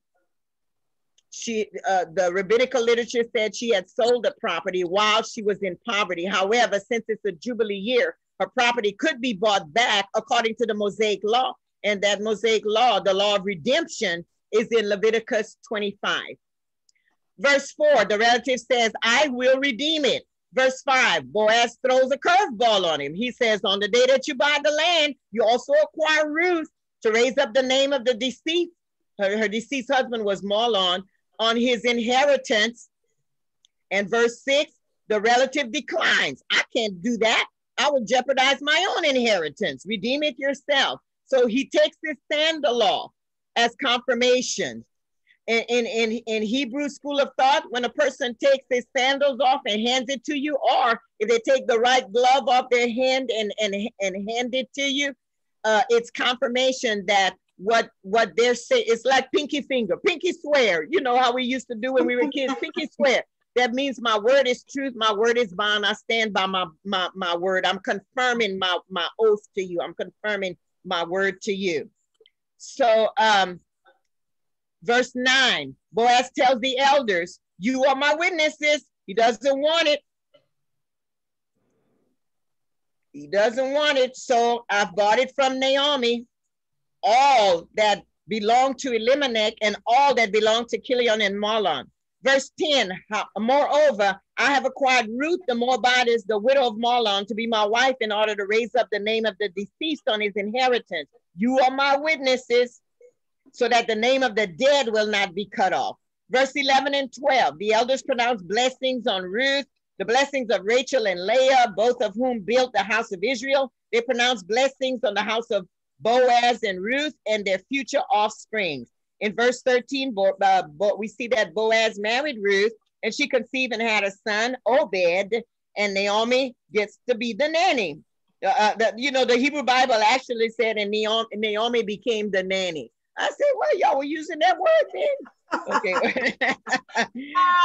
she, uh, the rabbinical literature said she had sold the property while she was in poverty. However, since it's a jubilee year, her property could be bought back according to the Mosaic law. And that Mosaic law, the law of redemption, is in Leviticus 25. Verse 4, the relative says, I will redeem it. Verse 5, Boaz throws a curveball on him. He says, On the day that you buy the land, you also acquire Ruth to raise up the name of the deceased. Her, her deceased husband was Mahlon on his inheritance. And verse 6, the relative declines. I can't do that. I will jeopardize my own inheritance. Redeem it yourself. So he takes this sandal law as confirmation. In, in, in, in Hebrew school of thought, when a person takes his sandals off and hands it to you, or if they take the right glove off their hand and, and, and hand it to you, uh, it's confirmation that what what they're saying it's like pinky finger pinky swear you know how we used to do when we were kids pinky swear that means my word is truth, my word is bond. I stand by my, my, my word. I'm confirming my, my oath to you. I'm confirming my word to you. So um, verse nine, Boaz tells the elders, you are my witnesses. He doesn't want it. He doesn't want it. So I've bought it from Naomi. All that belonged to Elimelech and all that belonged to Chilion and Mahlon. Verse 10, moreover, I have acquired Ruth the Moabitess, the widow of Mahlon, to be my wife in order to raise up the name of the deceased on his inheritance. You are my witnesses, so that the name of the dead will not be cut off. Verse 11 and 12, the elders pronounced blessings on Ruth, the blessings of Rachel and Leah, both of whom built the house of Israel. They pronounced blessings on the house of Boaz and Ruth and their future offspring. In verse 13, Bo, uh, Bo, we see that Boaz married Ruth and she conceived and had a son, Obed, and Naomi gets to be the nanny. Uh, uh the, you know, the Hebrew Bible actually said, and Naomi, became the nanny. I said, well, y'all were using that word then. Okay.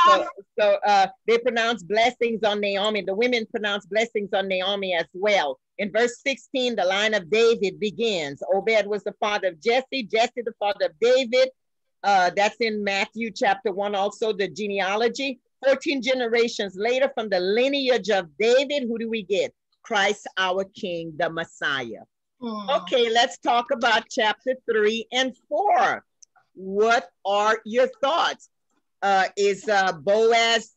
so, so uh, they pronounce blessings on Naomi. The women pronounce blessings on Naomi as well. In verse 16, the line of David begins. Obed was the father of Jesse, Jesse the father of David. Uh, that's in Matthew chapter 1, also the genealogy. 14 generations later, from the lineage of David, who do we get? Christ our King, the Messiah. Mm. Okay, let's talk about chapter 3 and 4. What are your thoughts? Uh, is uh, Boaz,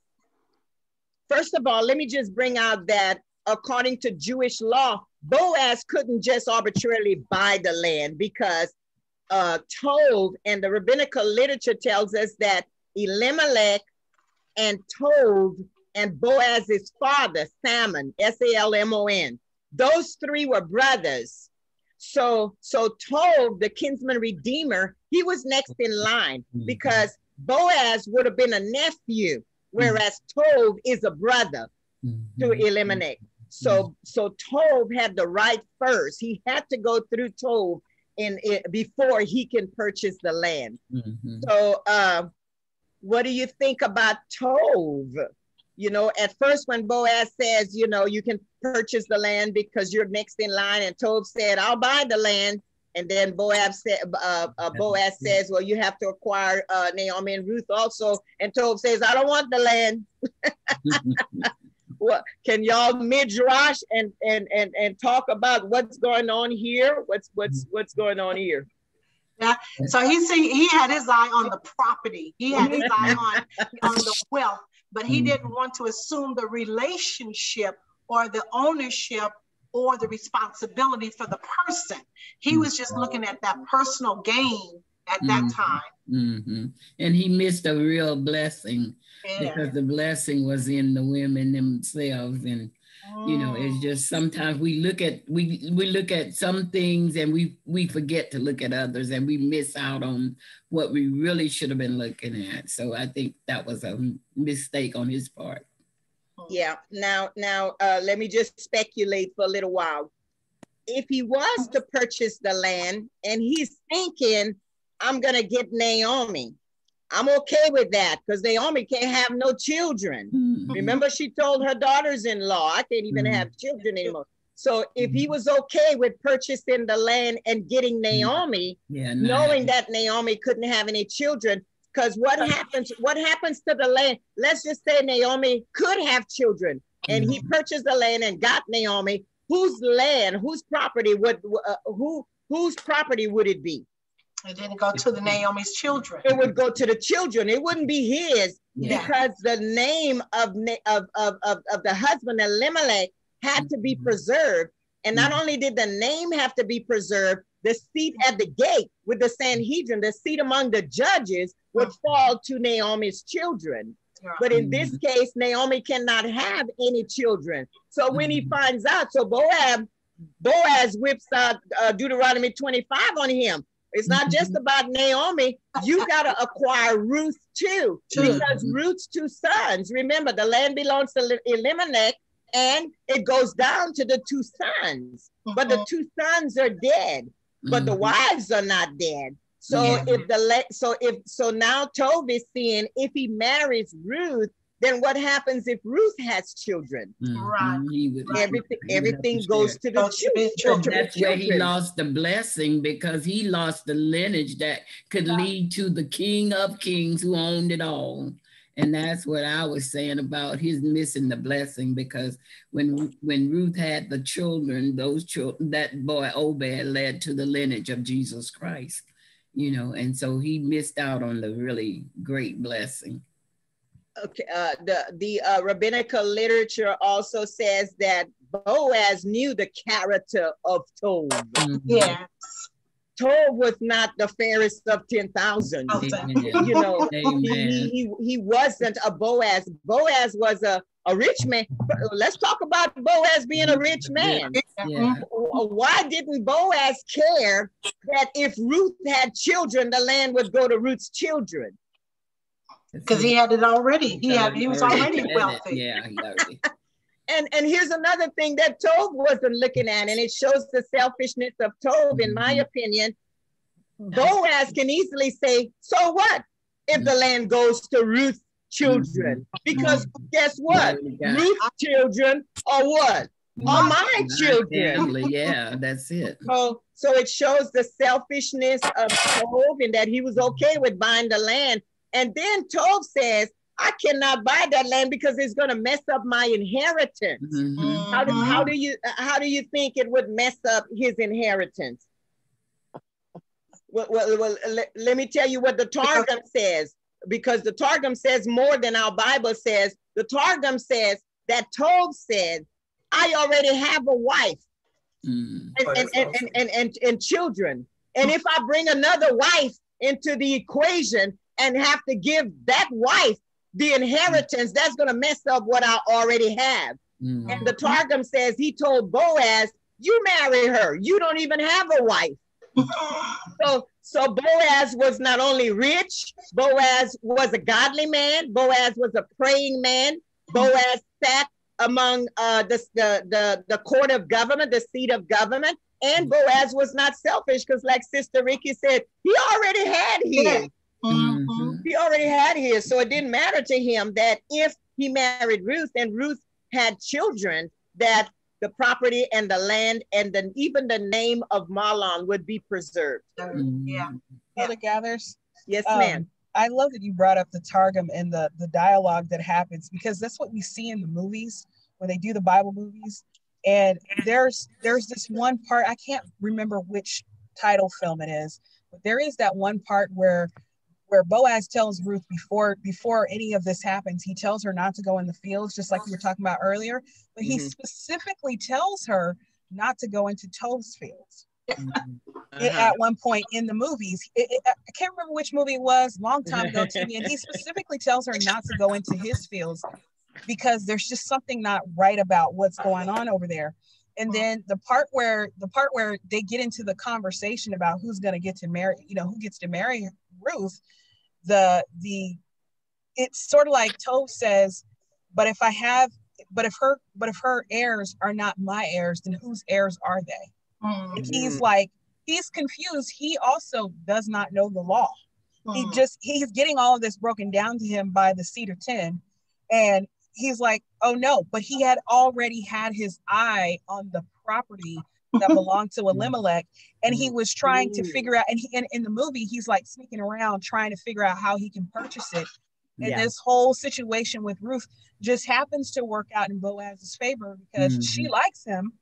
first of all, let me just bring out that according to Jewish law, Boaz couldn't just arbitrarily buy the land because uh, Tov and the rabbinical literature tells us that Elimelech and Tov and Boaz's father, Salmon, S-A-L-M-O-N, those three were brothers. So, so Tov, the kinsman redeemer, he was next in line mm-hmm. because Boaz would have been a nephew, whereas Tov is a brother mm-hmm. to Elimelech. So mm-hmm. so Tov had the right first. He had to go through Tov in it before he can purchase the land. Mm-hmm. So uh, what do you think about Tov? You know, at first when Boaz says, you know, you can purchase the land because you're next in line, and Tov said, I'll buy the land. And then Boaz said, uh, uh, Boaz says, well, you have to acquire uh, Naomi and Ruth also. And Tov says, I don't want the land. what can y'all midrash and and and and talk about what's going on here? What's what's what's going on here? Yeah. So he see he had his eye on the property. He had his eye on on the wealth, but he didn't want to assume the relationship or the ownership or the responsibility for the person. He was just looking at that personal gain at that mm-hmm. time. Mm-hmm. And he missed a real blessing yeah. because the blessing was in the women themselves. And you know, it's just sometimes we look at we we look at some things and we we forget to look at others and we miss out on what we really should have been looking at. So I think that was a mistake on his part. Yeah. Now, now, uh, let me just speculate for a little while. If he was to purchase the land and he's thinking I'm going to get Naomi. I'm okay with that because Naomi can't have no children. Mm-hmm. Remember, she told her daughters in law, I can't even mm-hmm. have children anymore. So if he was okay with purchasing the land and getting mm-hmm. Naomi, yeah, knowing that Naomi couldn't have any children, because what happens, what happens to the land? Let's just say Naomi could have children and he mm-hmm. purchased the land and got Naomi. Whose land, whose property would, uh, who, whose property would it be? It didn't go to the Naomi's children. It would go to the children. It wouldn't be his yeah. because the name of, of, of, of, of the husband, Elimelech, had to be mm-hmm. preserved. And not mm-hmm. only did the name have to be preserved, the seat at the gate with the Sanhedrin, the seat among the judges, would mm-hmm. fall to Naomi's children. But in this case, Naomi cannot have any children. So when he finds out, so Boaz, Boaz whips out uh, Deuteronomy 25 on him. It's not just mm-hmm. about Naomi. You got to acquire Ruth too, because Ruth's two sons. Remember, the land belongs to Elimelech, and it goes down to the two sons. But the mm-hmm. two sons are dead, but the mm-hmm. wives are not dead. So yeah. if the so if so now Tov is seeing if he marries Ruth, then what happens if Ruth has children? Mm-hmm. Right. everything everything goes to the children. That's where he lost the blessing because he lost the lineage that could lead to the King of Kings who owned it all. And that's what I was saying about his missing the blessing because when when Ruth had the children, those children, that boy Obed led to the lineage of Jesus Christ. You know, and so he missed out on the really great blessing. Okay, uh, the the uh, rabbinical literature also says that Boaz knew the character of Tov. Mm-hmm. Yes. Tov was not the fairest of 10,000. You know, he, he, he wasn't a Boaz. Boaz was a, a rich man. Let's talk about Boaz being a rich man. Yeah. Why didn't Boaz care that if Ruth had children, the land would go to Ruth's children? Because he had it already. He had he was already wealthy. Yeah, he already. And and here's another thing that Tov wasn't looking at, and it shows the selfishness of Tov, in my mm-hmm. opinion. Boaz can easily say, "So what if the land goes to Ruth's children?" Mm-hmm. Because guess what? Ruth's children are what? Are my children. Family. Yeah, that's it. So, so it shows the selfishness of Tov, and that he was okay with buying the land. And then Tov says, I cannot buy that land because it's going to mess up my inheritance. Mm-hmm. How, do, how do you how do you think it would mess up his inheritance? Well, well, well let, let me tell you what the Targum says, because the Targum says more than our Bible says. The Targum says that Tov said, I already have a wife mm. and, and, and, and, and, and, and children. And if I bring another wife into the equation and have to give that wife the inheritance, that's going to mess up what I already have. Mm-hmm. And the Targum says he told Boaz, You marry her. You don't even have a wife. so, so Boaz was not only rich, Boaz was a godly man, Boaz was a praying man, Boaz sat among uh, the, the, the, the court of government, the seat of government. And Boaz was not selfish because, like Sister Ricky said, he already had his. Mm-hmm. He already had his. So it didn't matter to him that if he married Ruth and Ruth had children, that the property and the land and then even the name of Mahlon would be preserved. Mm-hmm. Yeah. Elder Gathers. Yes, um, ma'am. I love that you brought up the Targum and the, the dialogue that happens because that's what we see in the movies when they do the Bible movies. And there's there's this one part, I can't remember which title film it is, but there is that one part where where Boaz tells Ruth before before any of this happens, he tells her not to go in the fields, just like we were talking about earlier. But he mm-hmm. specifically tells her not to go into Tov's fields. Mm-hmm. Uh-huh. At one point in the movies, it, it, I can't remember which movie it was, long time ago to me, and he specifically tells her not to go into his fields because there's just something not right about what's going on over there. And then the part where the part where they get into the conversation about who's going to get to marry, you know, who gets to marry Ruth, the the it's sort of like Tov says, but if I have, but if her, but if her heirs are not my heirs, then whose heirs are they? Mm-hmm. He's like, he's confused. He also does not know the law. Mm-hmm. He just he's getting all of this broken down to him by the Sanhedrin. And he's like, oh no, but he had already had his eye on the property that belonged to Elimelech. And he was trying to figure out, and he, in, in the movie, he's like sneaking around trying to figure out how he can purchase it. And yeah. this whole situation with Ruth just happens to work out in Boaz's favor because mm-hmm. she likes him.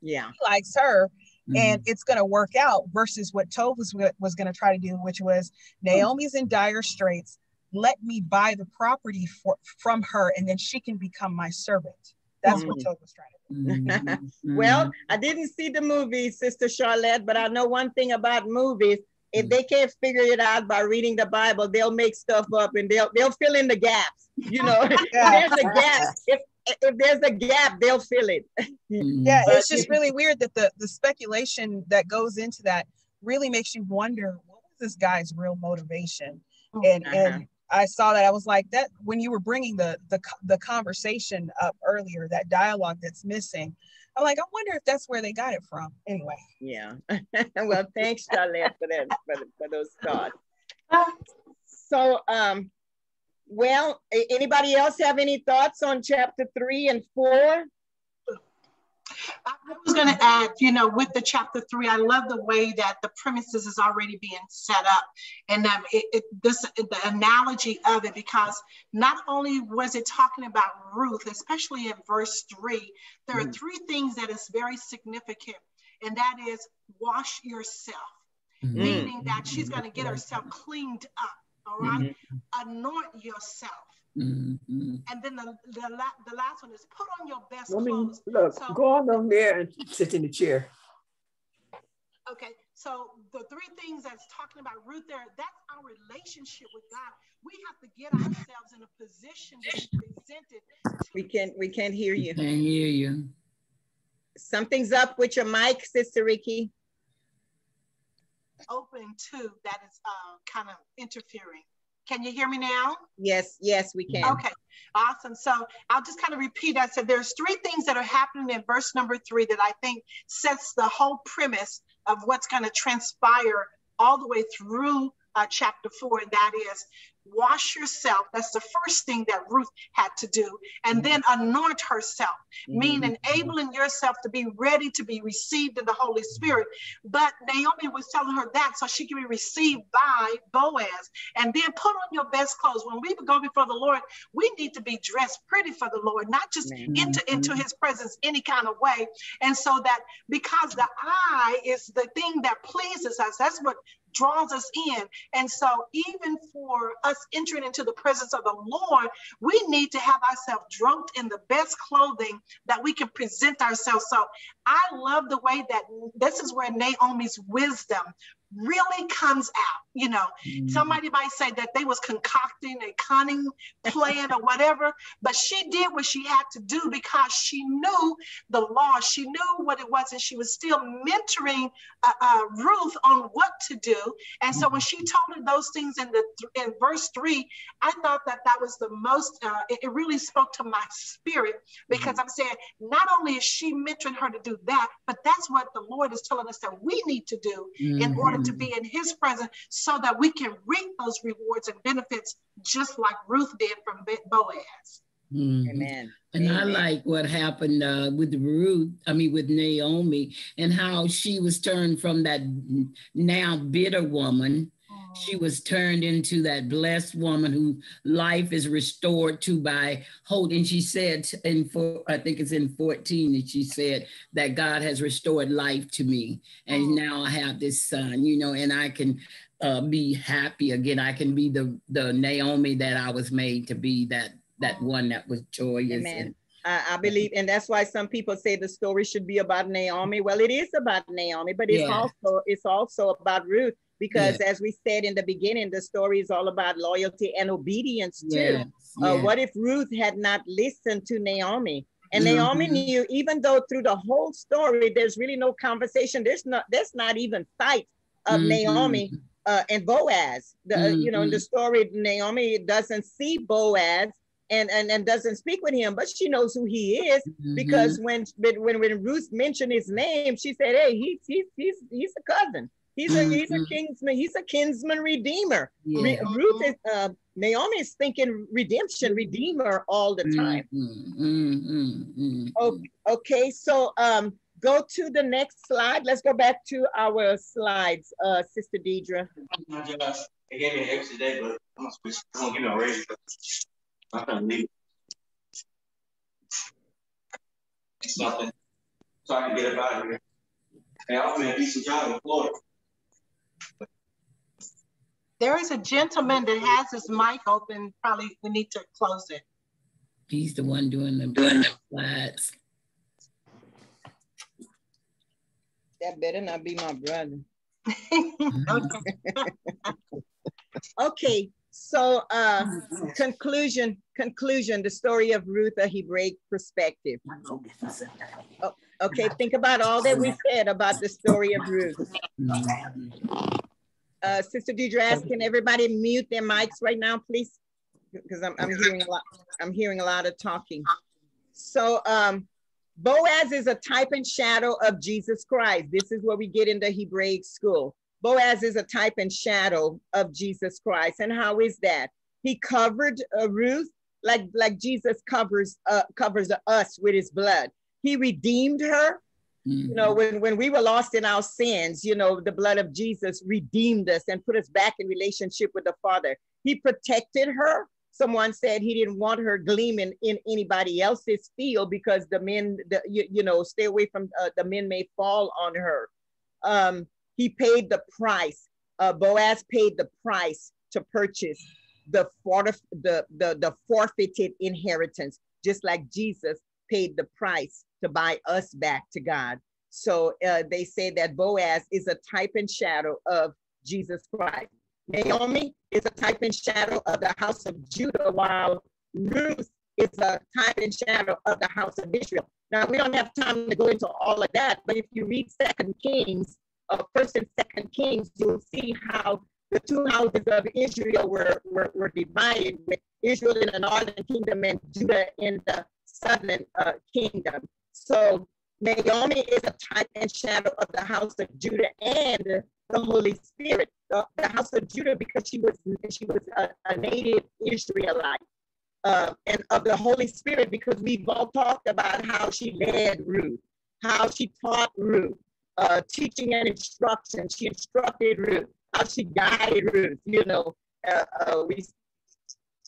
Yeah. He likes her. Mm-hmm. And it's going to work out versus what Tov was, was going to try to do, which was Naomi's in dire straits. Let me buy the property for, from her and then she can become my servant. That's mm-hmm. what Tov was trying to Mm-hmm. well, I didn't see the movie, Sister Charlotte, but I know one thing about movies. If they can't figure it out by reading the Bible, they'll make stuff up and they'll they'll fill in the gaps. You know, yeah. there's a gap. If if there's a gap, they'll fill it. Mm-hmm. yeah, it's just really weird that the the speculation that goes into that really makes you wonder what was this guy's real motivation, oh, and uh-huh. and I saw that I was like that when you were bringing the the the conversation up earlier, that dialogue that's missing. I'm like, I wonder if that's where they got it from. Anyway. Yeah. well, thanks, Charlotte, for that for, for those thoughts. So, um, well, anybody else have any thoughts on chapter three and four? I was going to add, you know, with the chapter three, I love the way that the premises is already being set up, and um, it, it, this the analogy of it because not only was it talking about Ruth, especially in verse three, there are mm. three things that is very significant, and that is wash yourself. mm-hmm. meaning that she's going to get herself cleaned up. All right? mm-hmm. anoint yourself. Mm-hmm. And then the, the, the last one is put on your best Let clothes. Me, look, so, go on over there and sit in the chair. Okay, so the three things that's talking about Ruth there, that's our relationship with God. We have to get ourselves in a position to be presented. We can't we can't hear you. Can't hear you. Something's up with your mic, Sister Ricky. Open too, that is uh, kind of interfering. Can you hear me now? Yes, yes, we can. Okay, awesome. So I'll just kind of repeat. I said there's three things that are happening in verse number three that I think sets the whole premise of what's going to transpire all the way through uh, chapter four, and that is wash yourself. That's the first thing that Ruth had to do. And mm-hmm. then anoint herself, mm-hmm. meaning enabling yourself to be ready to be received in the Holy Spirit. But Naomi was telling her that so she could be received by Boaz. And then put on your best clothes. When we go before the Lord, we need to be dressed pretty for the Lord, not just mm-hmm. into, into his presence any kind of way. And so that because the eye is the thing that pleases us, that's what draws us in. And so, even for us entering into the presence of the Lord, we need to have ourselves draped in the best clothing that we can present ourselves. So, I love the way that this is where Naomi's wisdom really comes out. You know, mm-hmm. somebody might say that they was concocting a cunning plan or whatever, but she did what she had to do because she knew the law. She knew what it was, and she was still mentoring uh, uh, Ruth on what to do. And so when she told her those things in the in verse three, I thought that that was the most. Uh, it, it, really spoke to my spirit because mm-hmm. I'm saying not only is she mentoring her to do that, but that's what the Lord is telling us that we need to do mm-hmm. in order to be in His presence so that we can reap those rewards and benefits just like Ruth did from Boaz. Mm-hmm. Amen. And Amen. I like what happened uh, with Ruth, I mean, with Naomi, and how she was turned from that now bitter woman she was turned into that blessed woman who life is restored to by hope. And She said in four, I think it's in 14 that she said that God has restored life to me. And oh. now I have this son, you know, and I can uh, be happy again. I can be the the Naomi that I was made to be, that that one that was joyous. Amen. I, I, believe, and that's why some people say the story should be about Naomi. Well, it is about Naomi, but it's yeah. also it's also about Ruth because yeah. as we said in the beginning the story is all about loyalty and obedience too yes. Uh, what if ruth had not listened to naomi and mm-hmm. naomi knew even though through the whole story there's really no conversation there's not there's not even sight of mm-hmm. naomi uh, and boaz the, mm-hmm. uh, you know in the mm-hmm. story naomi doesn't see boaz and, and, and doesn't speak with him, but she knows who he is mm-hmm. because when, when when Ruth mentioned his name, she said, "Hey, he's he's he's he's a cousin." He's a he's a mm-hmm. kinsman. He's a kinsman redeemer. Yeah. Re- Ruth is uh, Naomi is thinking redemption, redeemer all the time. Mm-hmm. Okay, okay, so um, go to the next slide. Let's go back to our slides, uh, Sister Deidre. They gave me an extra day, but I'm gonna switch. I'm gonna give raise. I'm gonna leave. Something so I can get up out of here. Hey, I was doing a decent job in Florida. There is a gentleman that has his mic open. Probably we need to close it. He's the one doing the doing the slides. That better not be my brother. okay, so uh, conclusion, conclusion, the story of Ruth, a Hebraic perspective. Oh, okay, think about all that we said about the story of Ruth uh, Sister Deidre, can everybody mute their mics right now, please? Because I'm, I'm hearing a lot. I'm hearing a lot of talking. So um, Boaz is a type and shadow of Jesus Christ. This is where we get into Hebraic school. Boaz is a type and shadow of Jesus Christ. And how is that? He covered uh, Ruth like like Jesus covers uh, covers us with his blood. He redeemed her Mm-hmm. You know, when, when we were lost in our sins, you know, the blood of Jesus redeemed us and put us back in relationship with the Father. He protected her. Someone said he didn't want her gleaming in anybody else's field because the men, the, you, you know, stay away from uh, the men may fall on her. Um, He paid the price. Uh, Boaz paid the price to purchase the, the, the, the forfeited inheritance, just like Jesus paid the price to buy us back to God. So uh, they say that Boaz is a type and shadow of Jesus Christ. Naomi is a type and shadow of the house of Judah, while Ruth is a type and shadow of the house of Israel. Now we don't have time to go into all of that, but if you read Second Kings, uh, First and Second Kings, you'll see how the two houses of Israel were, were, were divided with Israel in the northern kingdom and Judah in the southern uh, kingdom. So Naomi is a type and shadow of the house of Judah and the Holy Spirit. The, the house of Judah because she was she was a, a native Israelite. Uh, and of the Holy Spirit because we've all talked about how she led Ruth, how she taught Ruth, uh, teaching and instruction. She instructed Ruth, how she guided Ruth. You know, uh, uh, we,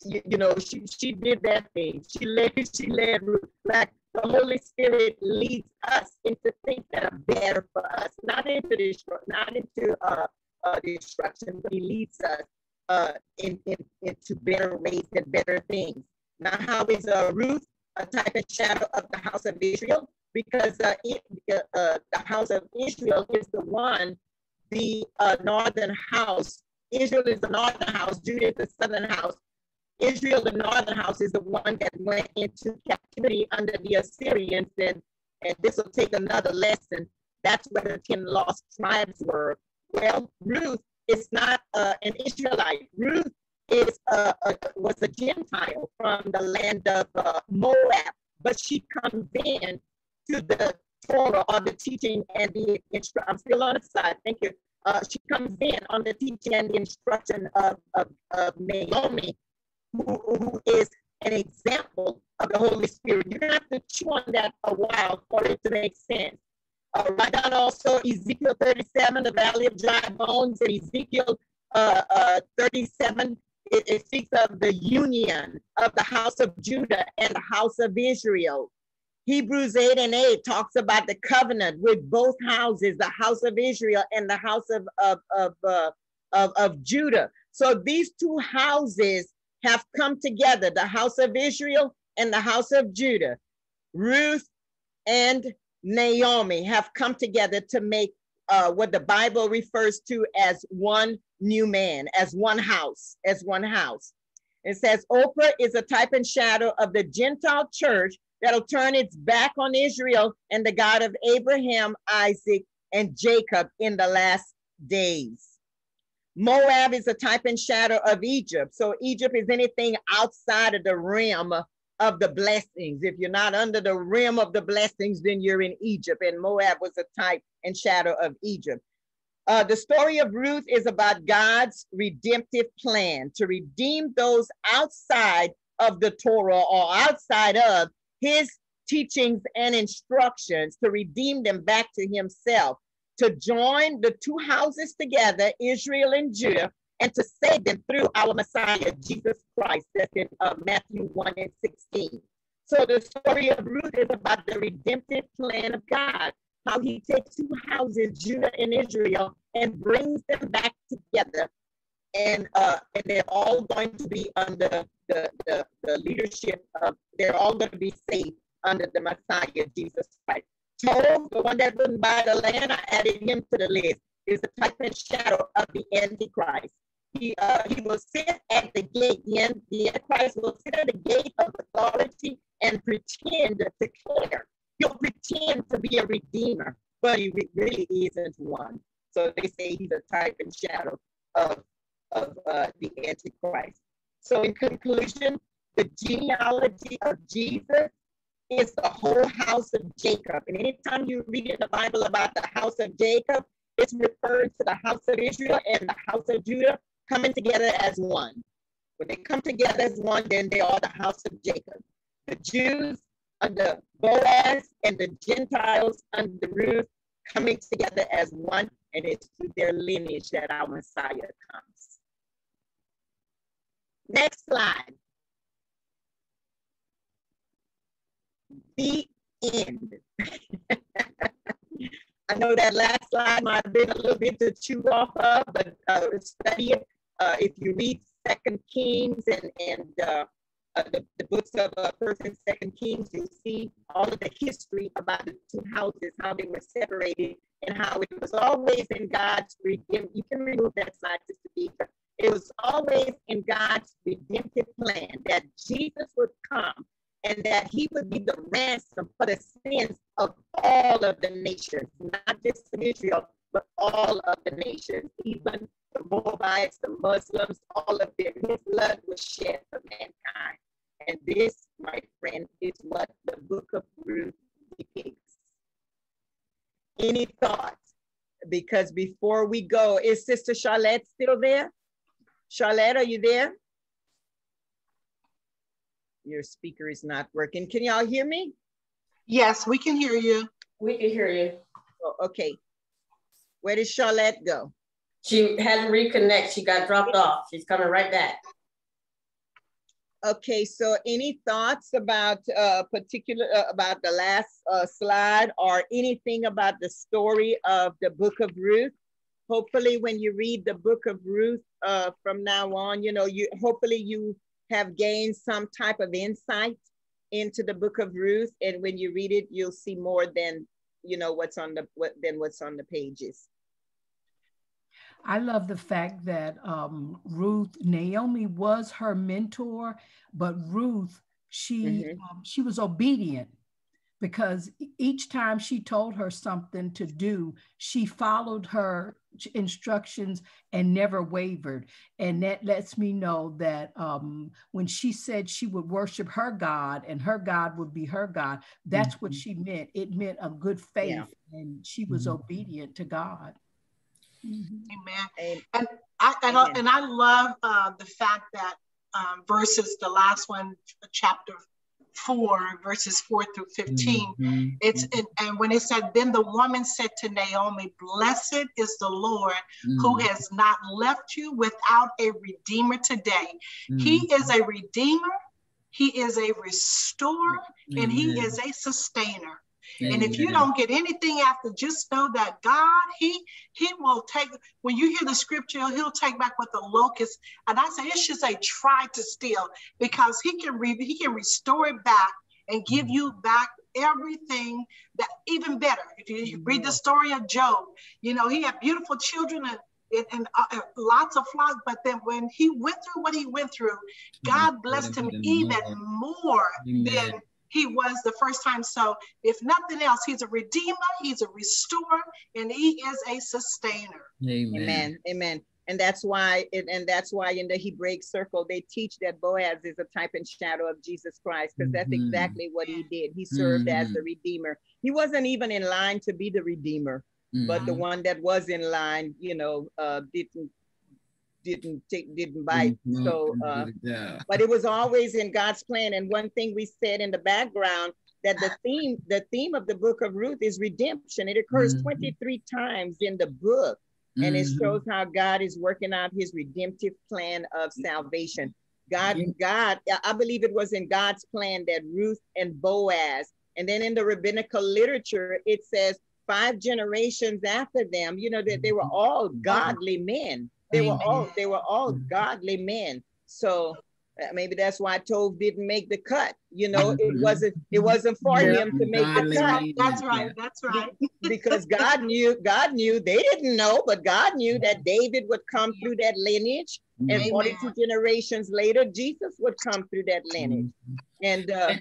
you, you, know, she she did that thing. She led she led Ruth. Like the Holy Spirit leads us into things that are better for us, not into destruction, not into uh, uh, destruction, but He leads us uh, in, in, into better ways and better things. Now, how is uh, Ruth a type and shadow of the house of Israel? Because uh, it, uh, uh, the house of Israel is the one, the uh, northern house. Israel is the northern house, Judah is the southern house. Israel, the northern house, is the one that went into captivity under the Assyrians. And, and this will take another lesson. That's where the 10 lost tribes were. Well, Ruth is not uh, an Israelite. Ruth is uh, a, was a Gentile from the land of uh, Moab, but she comes in to the Torah or the teaching and the instruction. I'm still on the side. Thank you. Uh, she comes in on the teaching and the instruction of, of, of Naomi, who, who is an example of the Holy Spirit. You're gonna have to chew on that a while for it to make sense. Uh, write down also Ezekiel 37, the valley of dry bones, and Ezekiel uh, uh, 37, it, it, speaks of the union of the house of Judah and the house of Israel. Hebrews 8 and 8 talks about the covenant with both houses, the house of Israel and the house of, of, of, uh, of, of Judah. So these two houses have come together, the house of Israel and the house of Judah. Ruth and Naomi have come together to make uh, what the Bible refers to as one new man, as one house, as one house. It says Oprah is a type and shadow of the Gentile church that'll turn its back on Israel and the God of Abraham, Isaac, and Jacob in the last days. Moab is a type and shadow of Egypt. So Egypt is anything outside of the realm of the blessings. If you're not under the rim of the blessings, then you're in Egypt. And Moab was a type and shadow of Egypt. Uh, the story of Ruth is about God's redemptive plan to redeem those outside of the Torah or outside of his teachings and instructions, to redeem them back to himself, to join the two houses together, Israel and Judah, and to save them through our Messiah, Jesus Christ. That's in uh, Matthew 1 and 16. So the story of Ruth is about the redemptive plan of God, how he takes two houses, Judah and Israel, and brings them back together. And, uh, and they're all going to be under the, the, the leadership of, they're all going to be saved under the Messiah, Jesus Christ. Tov, the one that wouldn't buy the land, I added him to the list, is the type and shadow of the Antichrist he, uh, he will sit at the gate. The, the Antichrist will sit at the gate of authority and pretend to care. He'll pretend to be a redeemer, but he really isn't one. So they say he's a type and shadow of, of uh, the Antichrist. So in conclusion, the genealogy of Jesus is the whole house of Jacob. And anytime you read in the Bible about the house of Jacob, it's referred to the house of Israel and the house of Judah coming together as one. When they come together as one, then they are the house of Jacob. The Jews under Boaz and the Gentiles under Ruth coming together as one, and it's through their lineage that our Messiah comes. Next slide. The end. I know that last slide might have been a little bit to chew off of, but uh, study it. Uh, if you read Second Kings and, and uh, uh, the, the, books of uh, First and Second Kings, you'll see all of the history about the two houses, how they were separated, and how it was always in God's redemption. You can remove that slide, Sister Deidre. It was always in God's redemptive plan that Jesus would come and that he would be the ransom for the sins of all of the nations, not just Israel, but all of the nations, even the Moabites, the Muslims, all of their his blood was shed for mankind. And this, my friend, is what the book of Ruth depicts. Any thoughts? Because before we go, is Sister Charlotte still there? Charlotte, are you there? Your speaker is not working. Can y'all hear me? Yes, we can hear you. We can hear you. Oh, okay. Where did Charlotte go? She had to reconnect. She got dropped off. She's coming right back. Okay, so any thoughts about uh, particular uh, about the last uh, slide or anything about the story of the book of Ruth? Hopefully, when you read the book of Ruth uh, from now on, you know you hopefully you have gained some type of insight into the book of Ruth, and when you read it, you'll see more than you know what's on the what than what's on the pages. I love the fact that um, Ruth, Naomi was her mentor, but Ruth, she mm-hmm. um, she was obedient because each time she told her something to do, she followed her instructions and never wavered. And that lets me know that um, when she said she would worship her God and her God would be her God, that's mm-hmm. what she meant. It meant a good faith, yeah. and she was mm-hmm. obedient to God. Mm-hmm. Amen. And I and, I, and I love uh, the fact that um, verses the last one, chapter four, verses four through 15. Mm-hmm. It's and, and when it said, then the woman said to Naomi, Blessed is the Lord mm-hmm. who has not left you without a redeemer today. He is a redeemer, he is a restorer, and he is a sustainer. And if you don't get anything after, just know that God, He He will take. When you hear the scripture, He'll take back what the locust. And I say it should say try to steal because He can re, He can restore it back and give mm-hmm. you back everything that even better. If you read the story of Job, you know he had beautiful children and and, and uh, lots of flocks. But then when he went through what he went through, God blessed him even more than he was the first time. So, if nothing else, he's a redeemer, he's a restorer, and he is a sustainer. Amen. Amen. Amen. And that's why, and that's why in the Hebraic circle they teach that Boaz is a type and shadow of Jesus Christ, because that's mm-hmm. exactly what he did. He served mm-hmm. as the redeemer. He wasn't even in line to be the redeemer, mm-hmm. but the one that was in line, you know, uh, didn't didn't take didn't bite mm-hmm. so uh, yeah. but it was always in god's plan and one thing we said in the background that the theme the theme of the book of ruth is redemption it occurs mm-hmm. 23 times in the book and it mm-hmm. shows how god is working out his redemptive plan of salvation god god i believe it was in god's plan that ruth and boaz and then in the rabbinical literature it says five generations after them you know that they were mm-hmm. all godly men they were all they were all godly men. So uh, maybe that's why Tov didn't make the cut. You know, it mm-hmm. wasn't it wasn't for yeah, him to make the cut. That's right. That's right. because God knew God knew they didn't know, but God knew that David would come through that lineage, and 42 generations later, Jesus would come through that lineage. Mm-hmm. And uh,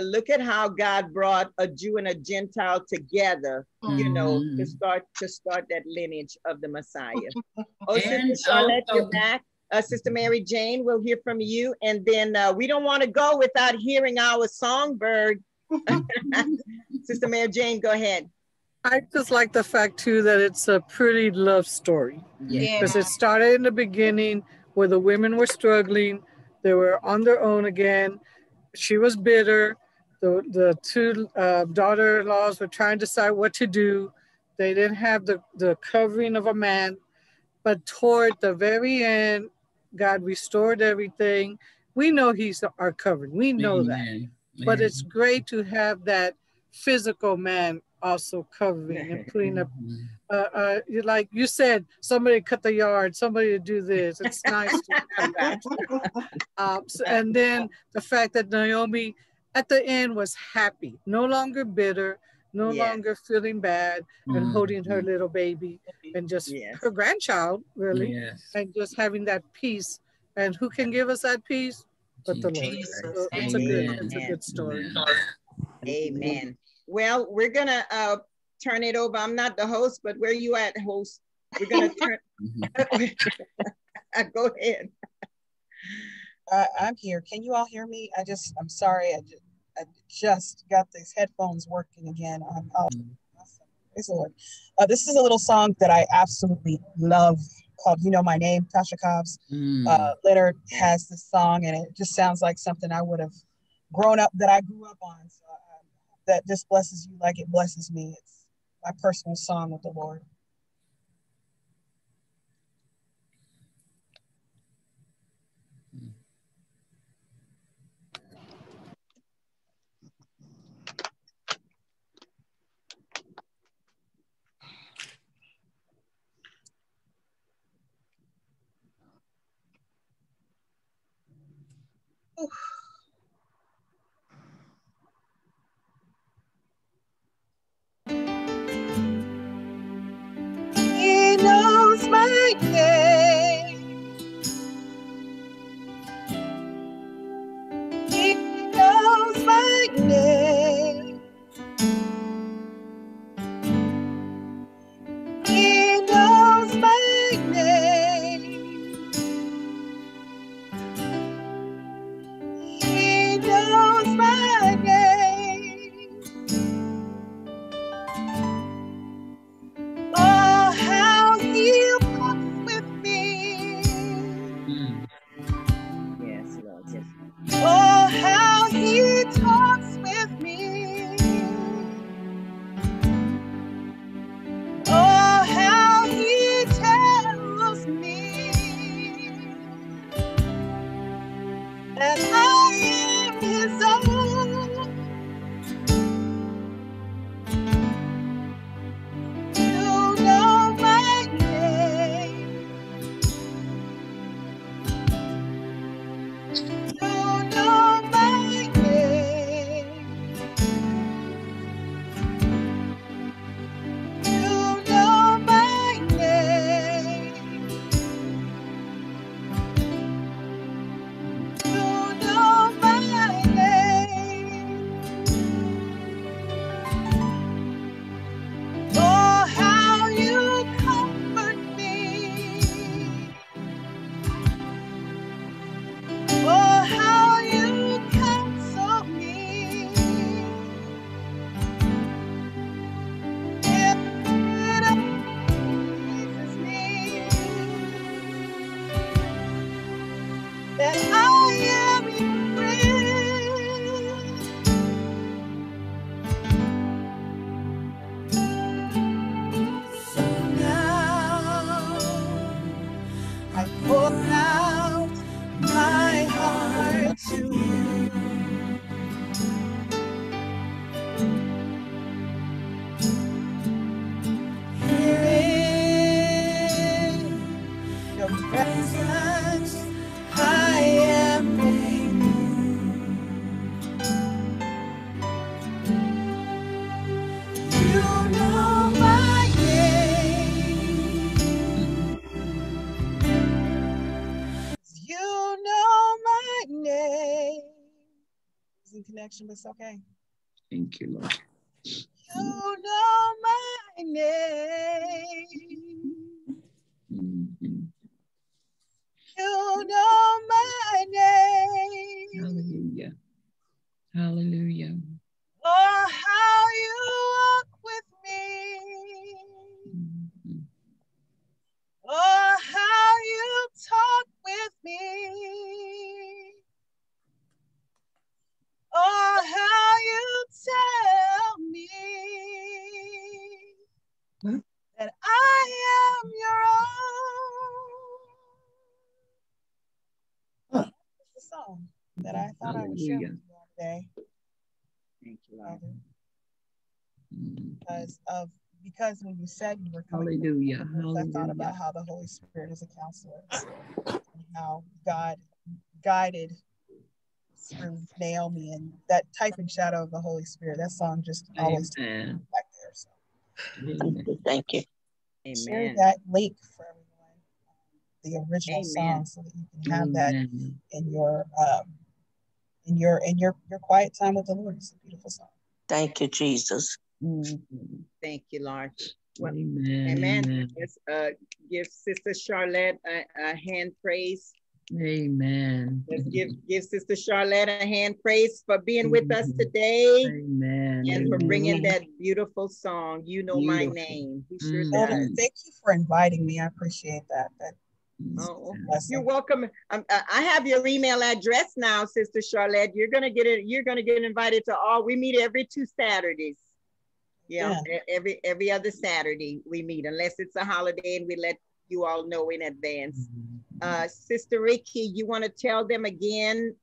look at how God brought a Jew and a Gentile together, mm-hmm. you know, to mm-hmm. start to start that lineage of the Messiah. Oh, Sister Charlotte, you're back. Uh, Sister Mary Jane, we'll hear from you. And then uh, we don't want to go without hearing our songbird. Sister Mary Jane, go ahead. I just like the fact too that it's a pretty love story. Yeah. Because it started in the beginning where the women were struggling, they were on their own again she was bitter. The, the two uh, daughter-in-laws were trying to decide what to do. They didn't have the, the covering of a man. But toward the very end, God restored everything. We know he's our covering. We know Amen. that. Amen. But it's great to have that physical man also covering and putting up, uh, uh, like you said, somebody cut the yard, somebody to do this. It's nice to have that. Um, so, and then the fact that Naomi at the end was happy, no longer bitter, no yes. longer feeling bad and mm-hmm. holding her little baby and just yes. her grandchild really yes. and just having that peace and who can give us that peace but the Lord. So it's a good it's a good story. Amen. Well, we're gonna uh, turn it over. I'm not the host, but where you at, host? We're gonna turn. Go ahead. Uh, I'm here. Can you all hear me? I just, I'm sorry. I just, I just got these headphones working again. Um, oh, awesome. Praise the Lord. Uh, this is a little song that I absolutely love called You Know My Name, Tasha Cobbs. Mm. Uh, Leonard has this song, and it just sounds like something I would have grown up, that I grew up on. So uh, that just blesses you like it blesses me. It's my personal song with the Lord. He knows my in connection, but it's okay. Thank you, Lord. You know my name. Mhm. You know my name. Hallelujah. Hallelujah. Oh, how you walk with me. Mhm. Oh, how you talk with me. Oh, how you tell me that I am your own. That's the song that I thought I would share with Hallelujah. you all today. Thank you, Lord. because of because when you said you were coming, Hallelujah. I thought about how the Holy Spirit is a counselor and how God guided through Naomi and that type and shadow of the Holy Spirit. That song just Amen. always back there. So. Amen. Thank you. Amen. Share that link for everyone, the original Amen. song, so that you can have Amen. that in your um, in your in your your quiet time with the Lord. It's a beautiful song. Thank you, Jesus. Mm-hmm. Thank you, Lord. Well, amen. Amen. Let's uh, give Sister Charlotte a, a hand praise. Amen. Let's give give Sister Charlotte a hand praise for being with us today. Amen. And for bringing that beautiful song. You know beautiful. my name. He sure mm. does. Thank you for inviting me. I appreciate that. That Oh, you're welcome. Um, uh, I have your email address now, Sister Charlotte. You're gonna get it. You're gonna get invited to all. We meet every two Saturdays. Yeah, yeah, every every other Saturday we meet, unless it's a holiday, and we let you all know in advance. Mm-hmm. Uh, Sister Ricky, you want to tell them again,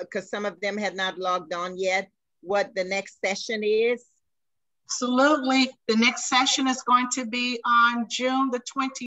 because uh, some of them have not logged on yet, what the next session is? Absolutely. The next session is going to be on June the 20th.